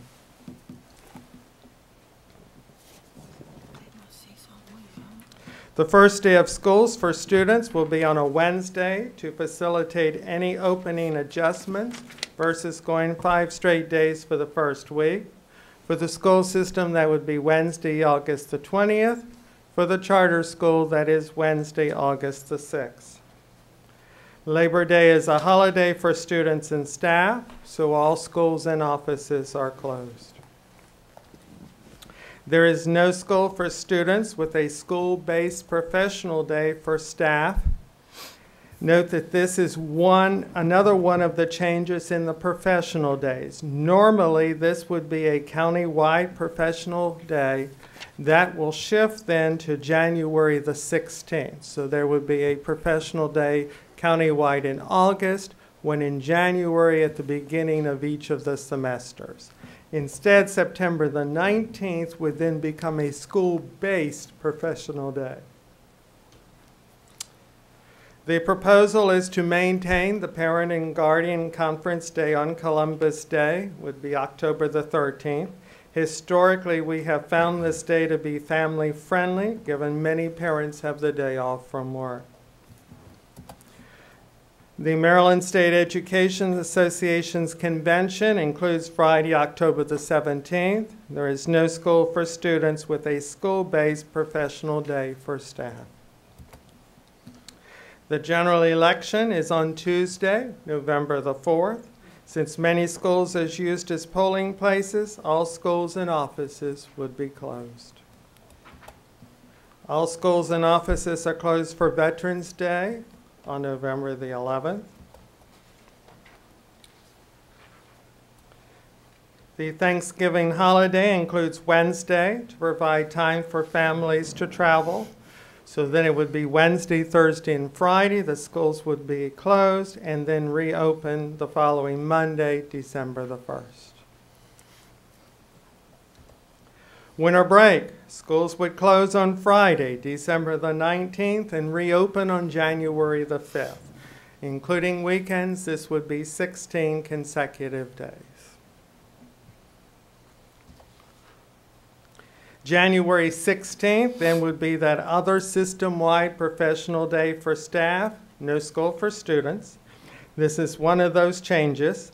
The first day of schools for students will be on a Wednesday to facilitate any opening adjustments versus going five straight days for the first week. For the school system, that would be Wednesday, August the 20th. For the charter school, that is Wednesday, August the 6th. Labor Day is a holiday for students and staff, so all schools and offices are closed. There is no school for students with a school-based professional day for staff. Note that this is one, another one of the changes in the professional days. Normally, this would be a county-wide professional day. That will shift then to January the 16th. So there would be a professional day countywide in August, when in January at the beginning of each of the semesters. Instead, September the 19th would then become a school-based professional day. The proposal is to maintain the Parent and Guardian Conference Day on Columbus Day, would be October the 13th. Historically, we have found this day to be family-friendly, given many parents have the day off from work. The Maryland State Education Association's convention includes Friday, October the 17th. There is no school for students with a school-based professional day for staff. The general election is on Tuesday, November the 4th. Since many schools are used as polling places, all schools and offices would be closed. All schools and offices are closed for Veterans Day on November the 11th. The Thanksgiving holiday includes Wednesday to provide time for families to travel. So then it would be Wednesday, Thursday, and Friday. The schools would be closed and then reopen the following Monday, December the 1st. Winter break. Schools would close on Friday, December the 19th, and reopen on January the 5th. Including weekends, this would be 16 consecutive days. January 16th then would be that other system-wide professional day for staff, no school for students. This is one of those changes.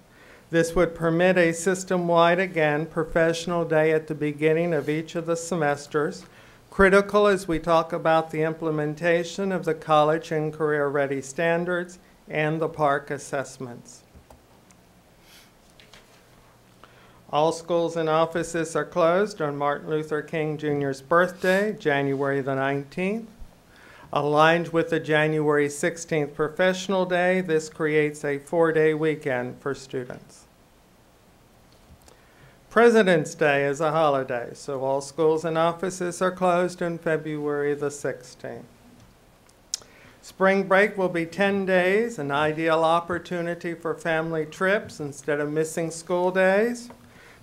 This would permit a system-wide, again, professional day at the beginning of each of the semesters, critical as we talk about the implementation of the college and career ready standards and the PARCC assessments. All schools and offices are closed on Martin Luther King Jr.'s birthday, January the 19th. Aligned with the January 16th Professional Day, this creates a four-day weekend for students. President's Day is a holiday, so all schools and offices are closed on February the 16th. Spring break will be 10 days, an ideal opportunity for family trips instead of missing school days.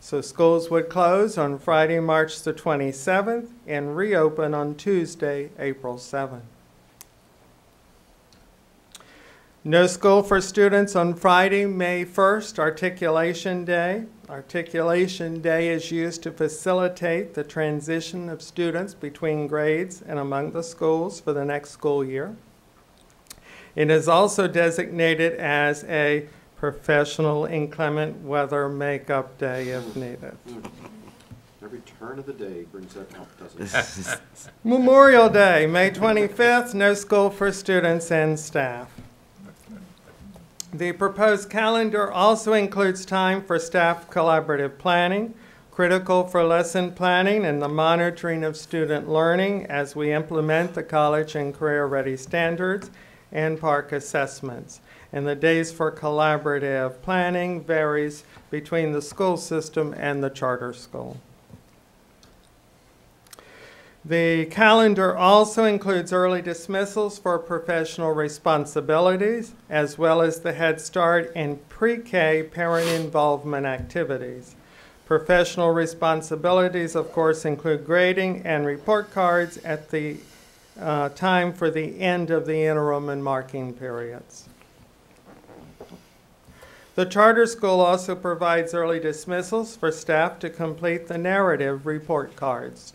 So schools would close on Friday, March the 27th and reopen on Tuesday, April 7th. No school for students on Friday, May 1st, Articulation Day. Articulation Day is used to facilitate the transition of students between grades and among the schools for the next school year. It is also designated as a professional inclement weather makeup day if needed. Every turn of the day brings that up, doesn't it? Memorial Day, May 25th, no school for students and staff. The proposed calendar also includes time for staff collaborative planning, critical for lesson planning and the monitoring of student learning as we implement the college and career ready standards and PARCC assessments. And the days for collaborative planning varies between the school system and the charter school. The calendar also includes early dismissals for professional responsibilities, as well as the Head Start and pre-K parent involvement activities. Professional responsibilities, of course, include grading and report cards at the uh, time for the end of the interim and marking periods. The charter school also provides early dismissals for staff to complete the narrative report cards.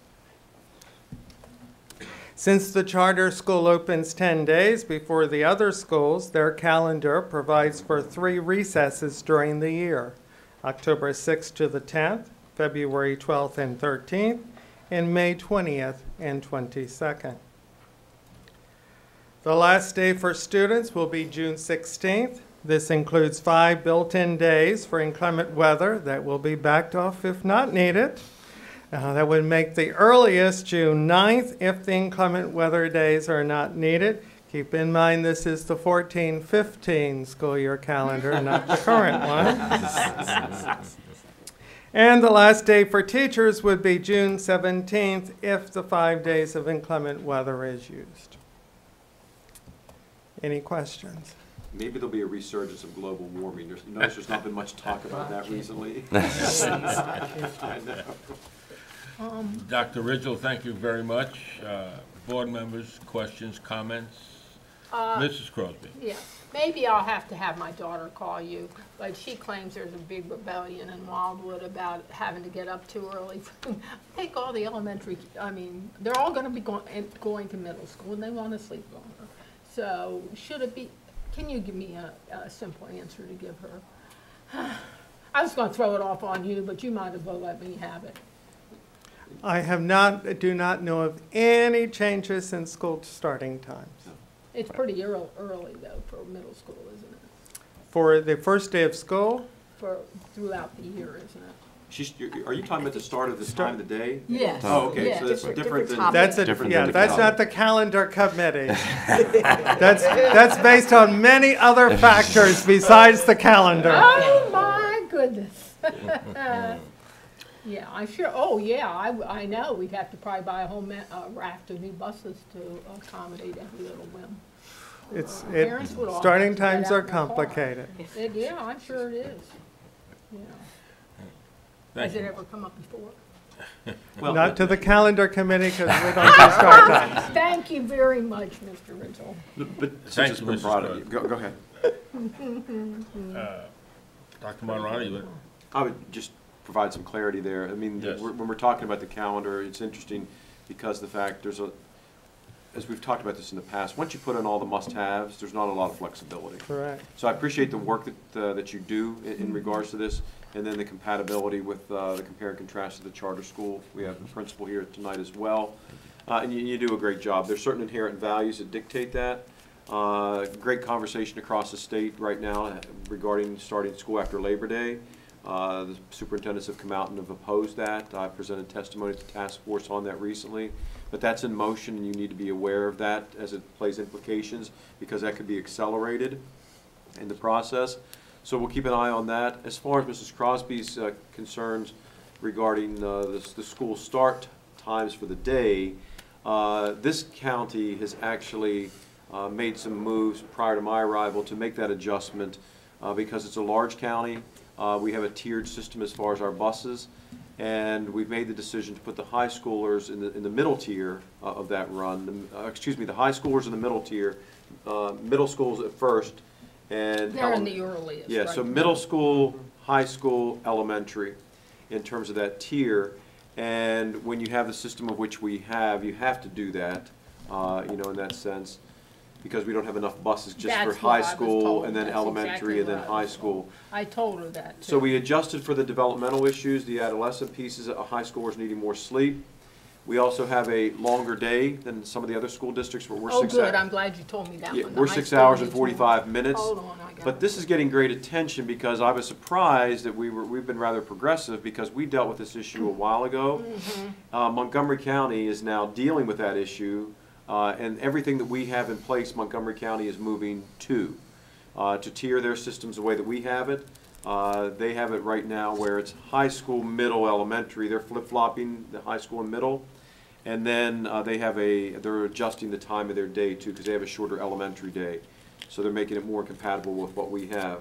Since the charter school opens 10 days before the other schools, their calendar provides for three recesses during the year October 6th to the 10th, February 12th and 13th, and May 20th and 22nd. The last day for students will be June 16th. This includes five built-in days for inclement weather that will be backed off if not needed. Uh, that would make the earliest June 9th if the inclement weather days are not needed. Keep in mind this is the 14-15 school year calendar, not the current one. and the last day for teachers would be June 17th if the five days of inclement weather is used. Any questions? Maybe there'll be a resurgence of global warming. There's, notice there's not been much talk about that recently. I know. Um, Dr. Ridgell, thank you very much. Uh, Board members, questions, comments? Uh, Mrs. Crosby. Yeah, maybe I'll have to have my daughter call you, but she claims there's a big rebellion in Wildwood about having to get up too early. Take all the elementary, I mean, they're all gonna be going, going to middle school, and they wanna sleep longer. So, should it be, can you give me a, a simple answer to give her? I was gonna throw it off on you, but you might as well let me have it. I have not, do not know of any changes in school starting times. It's pretty early, early though, for middle school, isn't it? For the first day of school, For, throughout the year, isn't it? She's, you're- you talking about the start of this time of the day? Yes. Oh, okay, Yeah. so that's Different- different different than. that's a, Different yeah, than that's not the calendar committee. That's, that's based on many other factors besides the calendar. Oh, my goodness. Yeah, I'm sure, oh, yeah, I, I know, we'd have to probably buy a whole ma- uh, raft of new buses to accommodate every little whim. It's, Uh, it, parents would all starting to get times out are in the car. complicated. It, yeah, I'm sure it is, yeah. Thank Has it you. ever come up before? Well, Not to the calendar committee because we don't do start times. Thank you very much, Mr. Rizzo. But since Thank it's you, been Mrs. brought up, Crosby. go, go ahead. Uh, Dr. Monroney, you- I would just provide some clarity there. I mean, Yes. we're- when we're talking about the calendar, it's interesting because the fact there's a, as we've talked about this in the past, once you put in all the must-haves, there's not a lot of flexibility. Correct. So I appreciate the work that, uh, that you do in, in regards to this, and then the compatibility with, uh, the compare and contrast of the charter school. We have the principal here tonight as well, uh, and you, you do a great job. There's certain inherent values that dictate that. Uh, great conversation across the state right now regarding starting school after Labor Day. Uh, the superintendents have come out and have opposed that. I presented testimony to the task force on that recently. But that's in motion, and you need to be aware of that as it plays implications, because that could be accelerated in the process. So we'll keep an eye on that. As far as Mrs. Crosby's uh, concerns regarding uh, the, the school start times for the day, uh, this county has actually uh, made some moves prior to my arrival to make that adjustment because it's a large county. Uh, We have a tiered system as far as our buses, and we've made the decision to put the high schoolers in the, in the middle tier uh, of that run. The- uh, Excuse me, the high schoolers in the middle tier, uh, middle schools at first, and. They're in the earliest, Yeah, right? so middle school, high school, elementary, in terms of that tier. And when you have the system of which we have, you have to do that, uh, you know, in that sense, because we don't have enough buses just for That's what I high was school, told. and then That's elementary, exactly and then what I high was school. I told her that, too. So we adjusted for the developmental issues, the adolescent pieces, uh, high schoolers needing more sleep. We also have a longer day than some of the other school districts, where we're Oh, six. good, I'm glad you told me that Yeah, one. We're six hours and forty-five minutes. Hold on, I got But this is getting great attention because I was surprised that we were, we've been rather progressive because we dealt with this issue a while ago. Mm-hmm. Uh, Montgomery County is now dealing with that issue, uh, and everything that we have in place, Montgomery County is moving to, uh, to tier their systems the way that we have it. Uh, They have it right now where it's high school, middle, elementary, they're flip-flopping the high school and middle. And then uh, they have a, they're adjusting the time of their day too, because they have a shorter elementary day. So they're making it more compatible with what we have.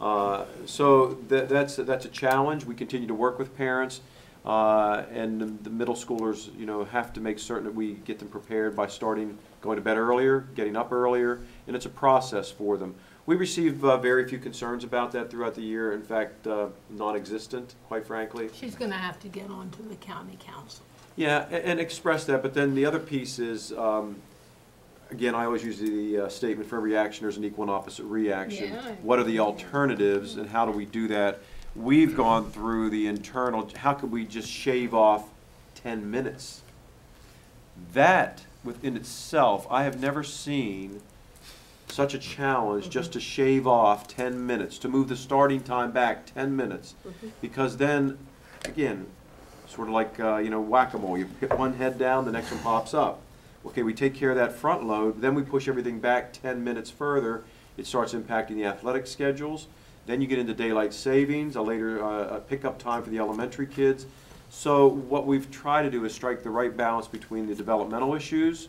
Uh, So that, that's, that's a challenge. We continue to work with parents. Uh, And the- the middle schoolers, you know, have to make certain that we get them prepared by starting, going to bed earlier, getting up earlier, and it's a process for them. We receive uh, very few concerns about that throughout the year, in fact, uh, non-existent, quite frankly. She's gonna have to get on to the county council. Yeah, a- and express that, but then the other piece is, um, again, I always use the uh, statement, for every action, there's an equal and opposite reaction. Yeah. What are the alternatives, and how do we do that? We've gone through the internal, how could we just shave off ten minutes? That, within itself, I have never seen such a challenge just to shave off ten minutes, to move the starting time back ten minutes. Because then, again, sort of like, uh, you know, whack-a-mole, you hit one head down, the next one pops up. Okay, we take care of that front load, then we push everything back ten minutes further, it starts impacting the athletic schedules. Then you get into daylight savings, a later, uh, a pickup time for the elementary kids. So what we've tried to do is strike the right balance between the developmental issues,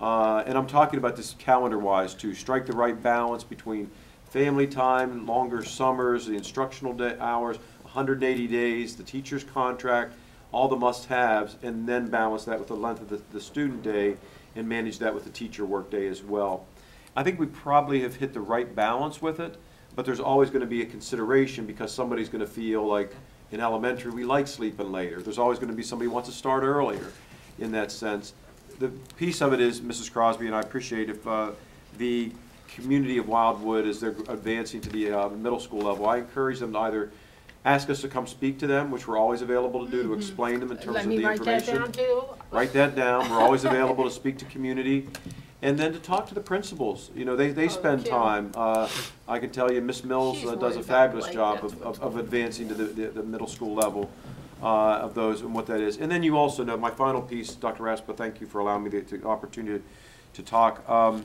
uh, and I'm talking about this calendar-wise too, strike the right balance between family time, longer summers, the instructional day, hours, 180 days, the teacher's contract, all the must-haves, and then balance that with the length of the, the student day and manage that with the teacher workday as well. I think we probably have hit the right balance with it, but there's always going to be a consideration because somebody's going to feel like in elementary, we like sleeping later. There's always going to be somebody who wants to start earlier in that sense. The piece of it is, Mrs. Crosby, and I appreciate if uh, the community of Wildwood, as they're advancing to the uh, middle school level, I encourage them to either ask us to come speak to them, which we're always available to do, to explain them in terms Mm-hmm. Let of me the write that information. down too. Write that down. We're always available to speak to community. And then to talk to the principals. You know, they, they spend Kim. time. Uh, I can tell you, Miss Mills uh, does a fabulous job of, of, of advancing to the, the, the middle school level, uh, of those and what that is. And then you also know, my final piece, Dr. Raspa, thank you for allowing me the, the opportunity to talk. Um,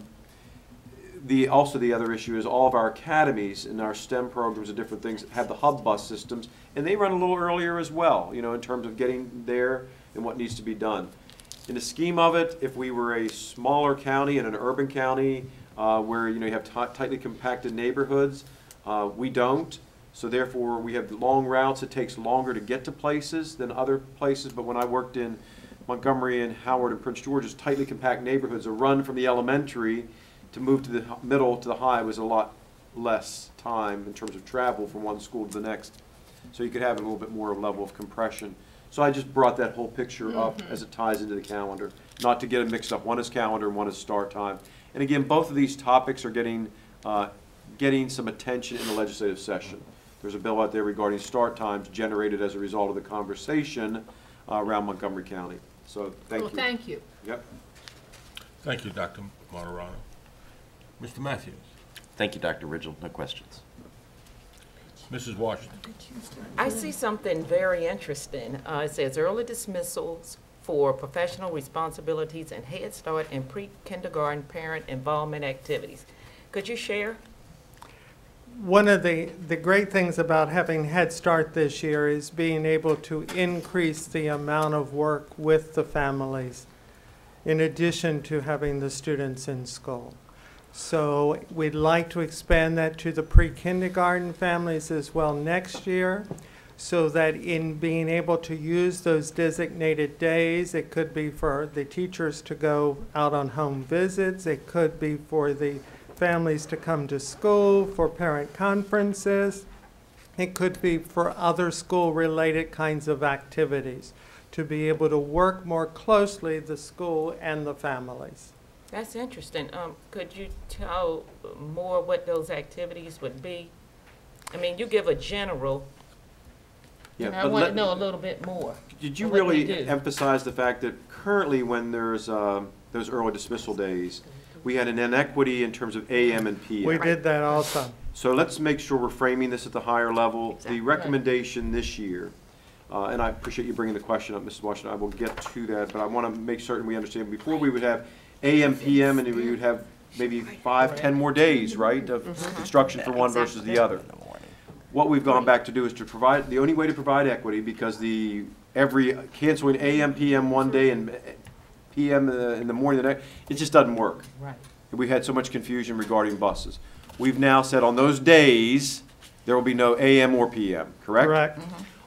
the, also the other issue is all of our academies and our STEM programs and different things have the hub bus systems, and they run a little earlier as well, you know, in terms of getting there and what needs to be done. In the scheme of it, if we were a smaller county and an urban county, uh, where, you know, you have ti- tightly compacted neighborhoods, uh, we don't. So therefore, we have long routes, it takes longer to get to places than other places, but when I worked in Montgomery and Howard and Prince George's tightly compact neighborhoods, a run from the elementary to move to the middle to the high was a lot less time in terms of travel from one school to the next. So you could have a little bit more level of compression. So I just brought that whole picture up as it ties into the calendar, not to get it mixed up. One is calendar and one is start time. And again, both of these topics are getting, uh, getting some attention in the legislative session. There's a bill out there regarding start times generated as a result of the conversation uh, around Montgomery County. So, thank you. Thank you. Yep. Thank you, Dr. Martirano. Mr. Matthews, Thank you, Dr. Ridgell. No questions. Mrs. Washington. I see something very interesting. Uh, it says early dismissals for professional responsibilities and Head Start and pre-kindergarten parent involvement activities. Could you share? One of the, the great things about having Head Start this year is being able to increase the amount of work with the families in addition to having the students in school. So we'd like to expand that to the pre-kindergarten families as well next year so that in being able to use those designated days, it could be for the teachers to go out on home visits, it could be for the families to come to school, for parent conferences, it could be for other school-related kinds of activities, to be able to work more closely, the school and the families. That's interesting. Um, could you tell more what those activities would be? I mean, you give a general, Yeah, and I but want to let- know a little bit more. Did you what they really do. emphasize the fact that currently when there's um, those early dismissal days, we had an inequity in terms of AM and PM? We did that also. So let's make sure we're framing this at the higher level. Exactly. The recommendation this year, uh, and I appreciate you bringing the question up, Mrs. Washington, I will get to that, but I want to make certain we understand, before we would have AM, PM, and we would have maybe five, ten more days, right, of mm-hmm. instruction for one versus the other. What we've gone back to do is to provide, the only way to provide equity, because the, every, canceling AM, PM one day and PM in the- in the morning the next, it just doesn't work. Right. We had so much confusion regarding buses. We've now said on those days, there will be no AM or PM, correct? Correct.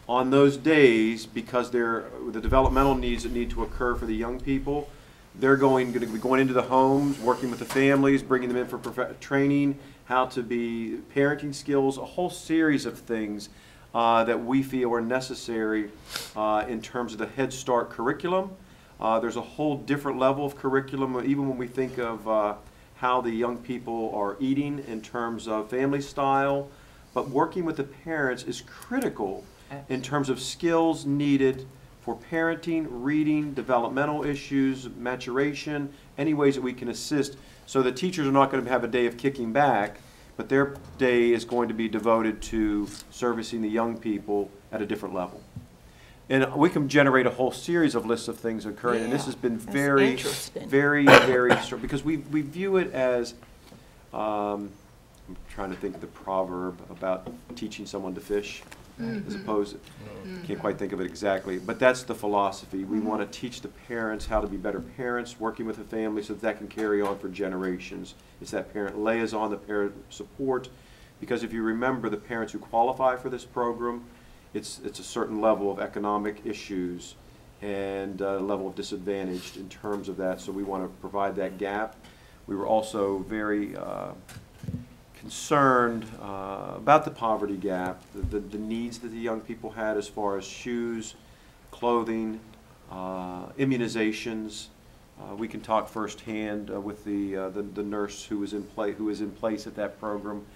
On those days, because they're, the developmental needs that need to occur for the young people, they're going, gonna be going into the homes, working with the families, bringing them in for prof- training, how to be, parenting skills, a whole series of things uh, that we feel are necessary uh, in terms of the Head Start curriculum. Uh, There's a whole different level of curriculum, even when we think of uh, how the young people are eating in terms of family style. But working with the parents is critical in terms of skills needed for parenting, reading, developmental issues, maturation, any ways that we can assist. So the teachers are not going to have a day of kicking back, but their day is going to be devoted to servicing the young people at a different level. And we can generate a whole series of lists of things occurring, and this has been very, very, very, because we, we view it as, um, I'm trying to think of the proverb about teaching someone to fish, as opposed, can't quite think of it exactly, but that's the philosophy. We want to teach the parents how to be better parents, working with the family so that that can carry on for generations. It's that parent liaison, the parent support, because if you remember, the parents who qualify for this program, it's, it's a certain level of economic issues and uh level of disadvantaged in terms of that, so we want to provide that gap. We were also very uh, concerned uh, about the poverty gap, the, the- the needs that the young people had as far as shoes, clothing, uh, immunizations. Uh, We can talk firsthand uh, with the, uh, the the nurse who was in play, who is in place at that program,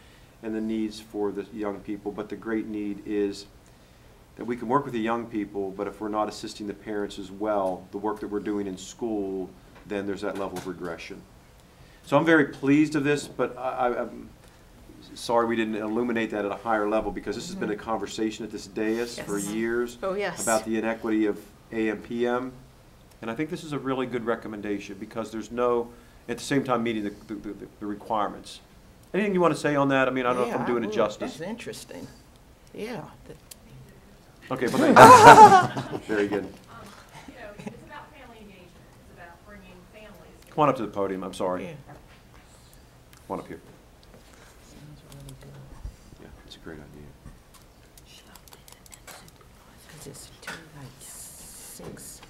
and the needs for the young people. But the great need is that we can work with the young people, but if we're not assisting the parents as well, the work that we're doing in school, then there's that level of regression. So I'm very pleased of this, but I, I'm sorry we didn't illuminate that at a higher level, because this has been a mm-hmm. conversation at this dais for years. Oh, yes. About the inequity of AM, PM. And I think this is a really good recommendation, because there's no, at the same time, meeting the, the, the- the requirements. Anything you want to say on that? I mean, I don't know if I'm doing it would. justice. That's interesting. Yeah. th- Okay, well, thank you. Very good. Um, you know, it's about family engagement, it's about bringing families. Come on up to the podium, I'm sorry. Yeah. Come on up here. Sounds really good. Yeah, it's a great idea. Because it's two, like, six.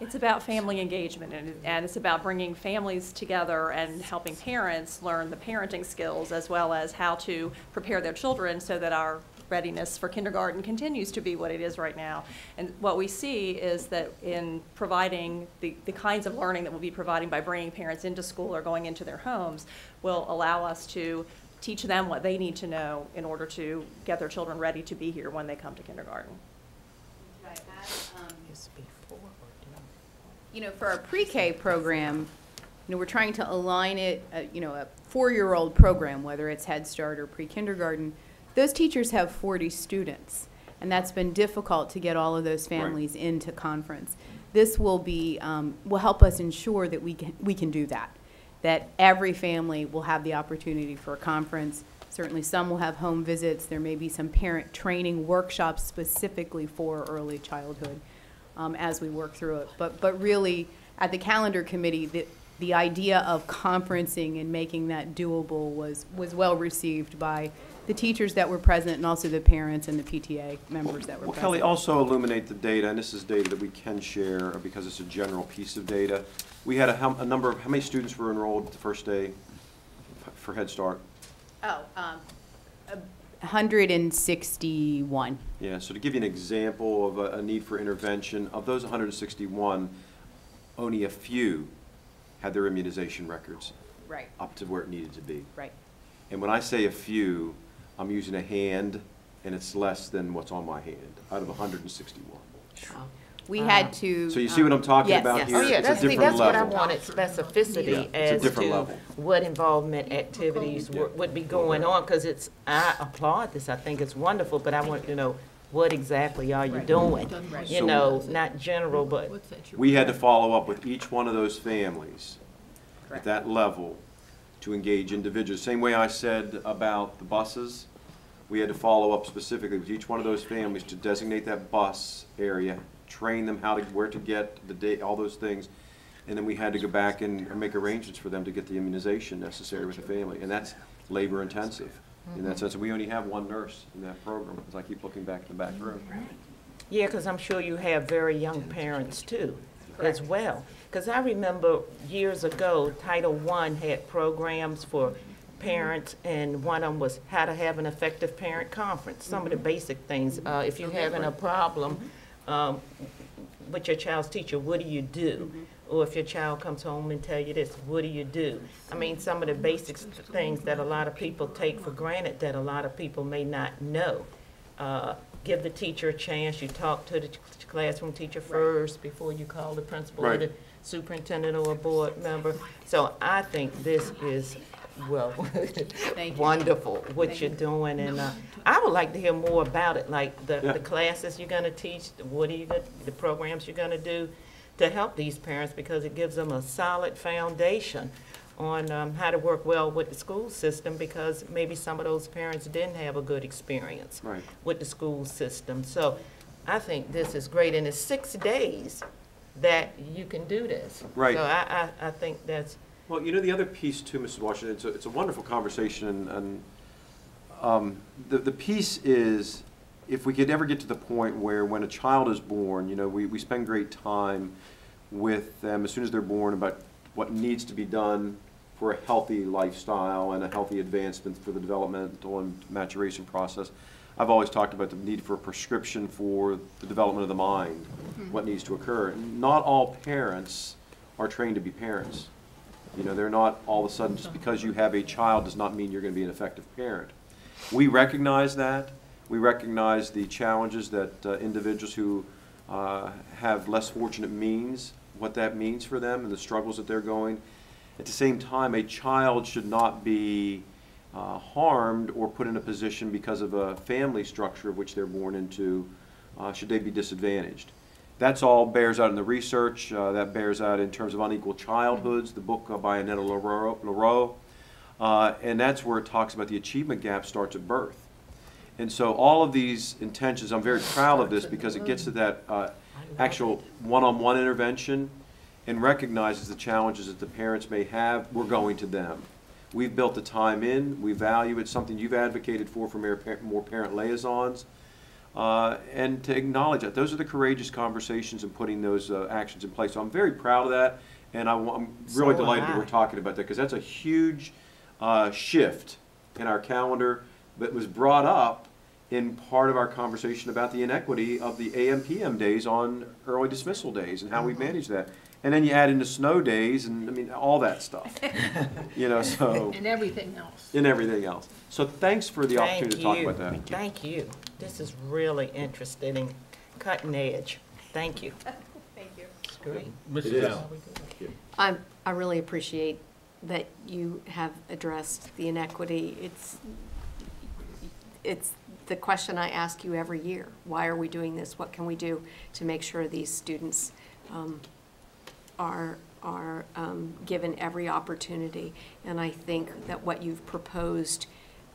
It's about family engagement, and, and it's about bringing families together and helping parents learn the parenting skills as well as how to prepare their children so that our readiness for kindergarten continues to be what it is right now. And what we see is that in providing the, the kinds of learning that we'll be providing by bringing parents into school or going into their homes will allow us to teach them what they need to know in order to get their children ready to be here when they come to kindergarten. It's before or during? You know, for our pre-K program, you know, we're trying to align it, uh, you know, a four-year-old program, whether it's Head Start or pre-kindergarten, those teachers have 40 students, and that's been difficult to get all of those families into conference. This will be, um, will help us ensure that we can, we can do that, that every family will have the opportunity for a conference. Certainly, some will have home visits. There may be some parent training workshops specifically for early childhood um, as we work through it. But, but really, at the calendar committee, the, the idea of conferencing and making that doable was, was well received by the teachers that were present and also the parents and the PTA members that were Well, present. Kelly, also illuminate the data, and this is data that we can share because it's a general piece of data. We had a, a number of, how many students were enrolled the first day for Head Start? Oh, um, a hundred and sixty-one. Yeah, so to give you an example of a, a need for intervention, of those 161, only a few had their immunization records Right, up to where it needed to be. right. And when I say a few, I'm using a hand, and it's less than what's on my hand, out of 161. We ah. had to. So you see what I'm um, talking yes, about yes. here? Oh, yeah, It's a that's, see, different that's what I level. wanted, Yeah, specificity it's a as different to level. what involvement activities were- would be going on, because it's, I applaud this, I think it's wonderful, but I want to know, what exactly are you doing? You So- know, not general, but, We had to follow up with each one of those families at that level to engage individuals. Same way I said about the buses, we had to follow up specifically with each one of those families to designate that bus area, train them how to, where to get the date, all those things. And then we had to go back and and make arrangements for them to get the immunization necessary with the family. And that's labor intensive. In that sense, we only have one nurse in that program, as I keep looking back in the back room. yeah, because I'm sure you have very young parents too, as well. Because I remember years ago, Title I had programs for parents, and one of them was how to have an effective parent conference, some of the basic things. Uh, if you're having a problem, um, with your child's teacher, what do you do? Or if your child comes home and tell you this, what do you do? I mean, some of the basic things that a lot of people take for granted that a lot of people may not know. Uh, give the teacher a chance, you talk to the ch- classroom teacher first before you call the principal or the superintendent or a board member. So I think this is, well, Thank you. wonderful, what Thank you're doing, and, uh, I would like to hear more about it, like the, Yeah. the classes you're gonna teach, what are you, go- the programs you're gonna do to help these parents, because it gives them a solid foundation on, um, how to work well with the school system, because maybe some of those parents didn't have a good experience Right. with the school system. So I think this is great, and it's six days that you can do this. Right. So I, I, I think that's, Well, you know, the other piece too, Mrs. Washington, it's a, it's a wonderful conversation, and, and, um, the, the piece is, if we could ever get to the point where when a child is born, you know, we, we spend great time with them as soon as they're born, about what needs to be done for a healthy lifestyle and a healthy advancement for the developmental and maturation process. I've always talked about the need for a prescription for the development of the mind, what needs to occur. Not all parents are trained to be parents. You know, they're not all of a sudden, just because you have a child does not mean you're going to be an effective parent. We recognize that. We recognize the challenges that uh, individuals who uh, have less fortunate means, what that means for them and the struggles that they're going. At the same time, a child should not be uh, harmed or put in a position because of a family structure of which they're born into, uh, should they be disadvantaged. That's all bears out in the research. Uh, that bears out in terms of unequal childhoods, the book by Annette. Lareau. Uh, and that's where it talks about the achievement gap starts at birth. And so all of these intentions, I'm very proud of this because it gets to that uh, actual one-on-one intervention and recognizes the challenges that the parents may have. We're going to them. We've built the time in. We value it. Something you've advocated for for more parent liaisons. Uh, and to acknowledge that. Those are the courageous conversations and putting those uh, actions in place. So I'm very proud of that. And I, am really So delighted that we're talking about that because that's a huge uh, shift in our calendar that was brought up in part of our conversation about the inequity of the AM PM days on early dismissal days and how we manage that. And then you add in the snow days and, I mean, all that stuff. You know, so, And everything else. and everything else. So thanks for the opportunity to talk about that. Thank you. This is really interesting and cutting edge. Thank you. Thank you. It's great. Mrs. is. Allen. I, I really appreciate that you have addressed the inequity. It's, it's the question I ask you every year. Why are we doing this? What can we do to make sure these students um, are, are um, given every opportunity? And I think that what you've proposed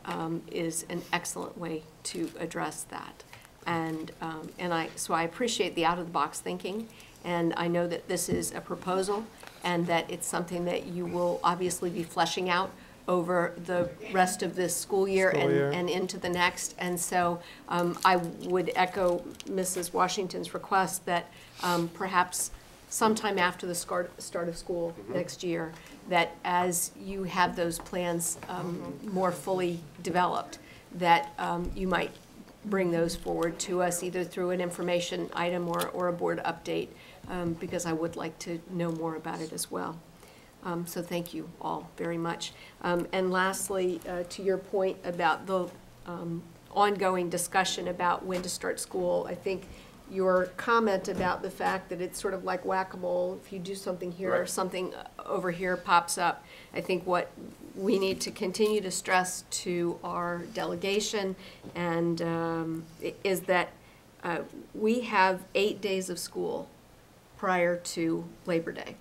um, is an excellent way to address that. And, um, and I, so I appreciate the out-of-the-box thinking, and I know that this is a proposal, and that it's something that you will obviously be fleshing out over the rest of this school year School and, year. and into the next. And so um, I would echo Mrs. Washington's request that um, perhaps sometime after the start, start of school next year, that as you have those plans um, more fully developed, that um, you might bring those forward to us, either through an information item or, or a board update, um, because I would like to know more about it as well. Um, So thank you all very much. Um, And lastly, uh, to your point about the um, ongoing discussion about when to start school, I think your comment about the fact that it's sort of like whack-a-mole, if you do something here, Right. something over here pops up. I think what we need to continue to stress to our delegation and um, i- is that uh, we have eight days of school prior to Labor Day.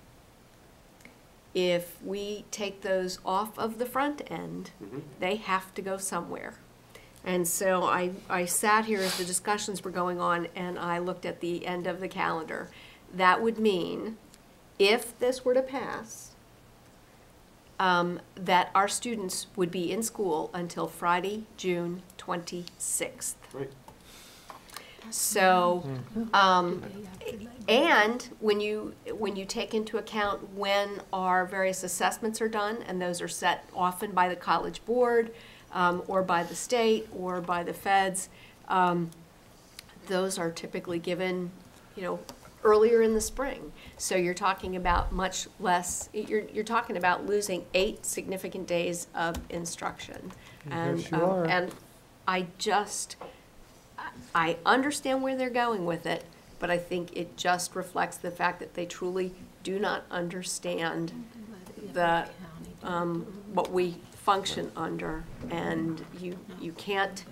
If we take those off of the front end, they have to go somewhere. And so I, I sat here as the discussions were going on and I looked at the end of the calendar. That would mean, if this were to pass, um, that our students would be in school until Friday, June twenty-sixth. Right. So, um, and when you, when you take into account when our various assessments are done, and those are set often by the college board, um, or by the state, or by the feds, um, those are typically given, you know, earlier in the spring. So you're talking about much less, you're, you're talking about losing eight significant days of instruction. And, Yes, you um, are. And I just, I understand where they're going with it, but I think it just reflects the fact that they truly do not understand the, um, what we function under. And you, you can't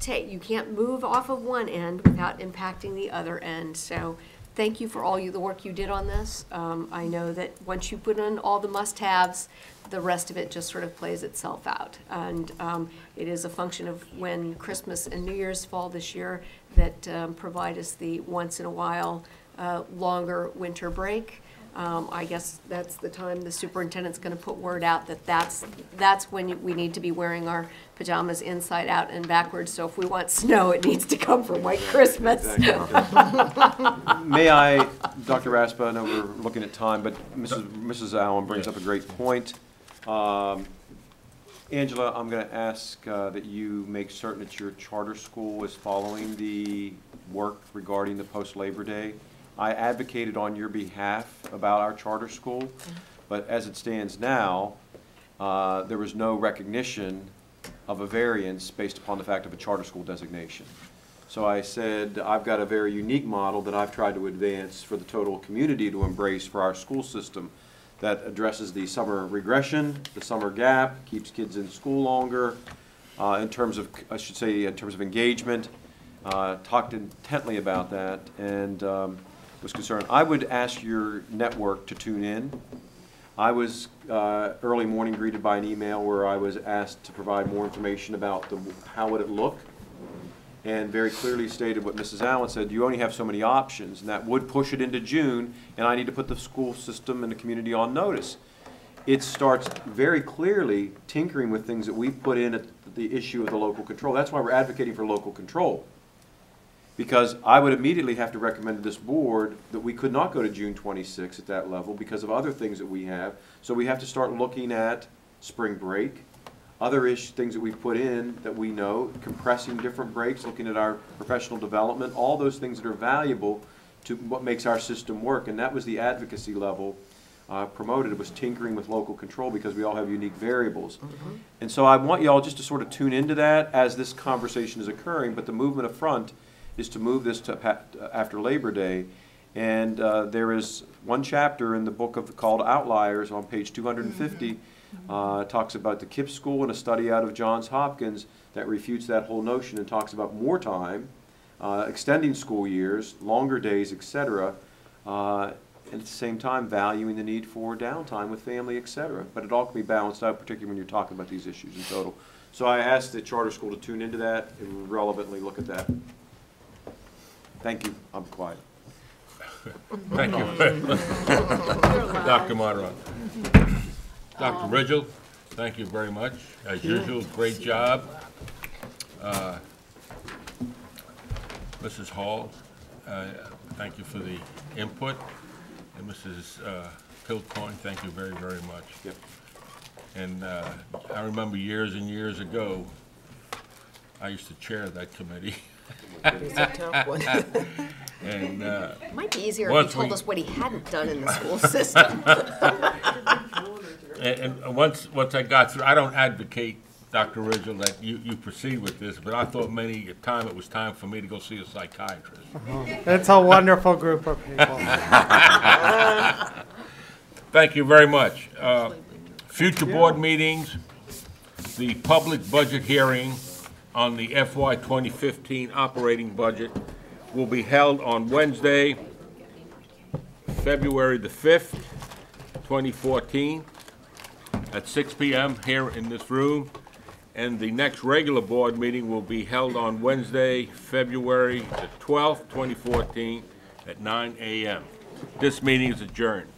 take, you can't move off of one end without impacting the other end. So thank you for all you, the work you did on this. Um, I know that once you put in all the must-haves, the rest of it just sort of plays itself out. And um, it is a function of when Christmas and New Year's fall this year that um, provide us the once-in-a-while uh, longer winter break. Um, I guess that's the time the superintendent's gonna put word out that that's, that's when you- we need to be wearing our pajamas inside out and backwards. So if we want snow, it needs to come from White Christmas. May I, Dr. Raspa, I know we're looking at time, but Mrs. Mrs. Allen brings up a great point. Um, Angela, I'm going to ask uh, that you make certain that your charter school is following the work regarding the post-Labor Day. I advocated on your behalf about our charter school, but as it stands now, uh, there was no recognition of a variance based upon the fact of a charter school designation. So I said, I've got a very unique model that I've tried to advance for the total community to embrace for our school system that addresses the summer regression, the summer gap, keeps kids in school longer, uh, in terms of, I should say, in terms of engagement, uh, talked intently about that, and um, was concerned. I would ask your network to tune in. I was uh, early morning greeted by an email where I was asked to provide more information about the, how would it look, and very clearly stated what Mrs. Allen said, you only have so many options, and that would push it into June, and I need to put the school system and the community on notice. It starts very clearly tinkering with things that we put in at the issue of the local control. That's why we're advocating for local control. Because I would immediately have to recommend to this board that we could not go to June 26 at that level because of other things that we have. So we have to start looking at spring break, other ish, things that we've put in that we know, compressing different breaks, looking at our professional development, all those things that are valuable to what makes our system work. And that was the advocacy level uh, promoted. It was tinkering with local control because we all have unique variables. And so I want you all just to sort of tune into that as this conversation is occurring, but the movement of front is to move this to after Labor Day. And uh, there is one chapter in the book of called Outliers on page 250 uh, talks about the KIPP school and a study out of Johns Hopkins that refutes that whole notion and talks about more time, uh, extending school years, longer days, etc. uh, and at the same time valuing the need for downtime with family, etc. But it all can be balanced out, particularly when you're talking about these issues in total. So I asked the charter school to tune into that and relevantly look at that. Thank you. I'm quiet. Thank you. Dr. Monroe. Dr. Ridgell, thank you very much. As usual, great job. Uh, Mrs. Hall, uh, thank you for the input. And Mrs. uh, Kilcoyne, thank you very, very much. Yep. And uh, I remember years and years ago, I used to chair that committee. It's a tough one. And uh, It might be easier if Once he told we- us what he hadn't done in the school system. And, and once, once I got through, I don't advocate, Dr. Ridgell, that you, you proceed with this, but I thought many a time it was time for me to go see a psychiatrist. It's a wonderful group of people. Thank you very much. Uh, Future board meetings, the public budget hearing on the FY 2015 operating budget will be held on Wednesday, February the 5th, 2014, at 6 PM here in this room. And the next regular board meeting will be held on Wednesday, February the 12th, 2014, at 9 AM. This meeting is adjourned.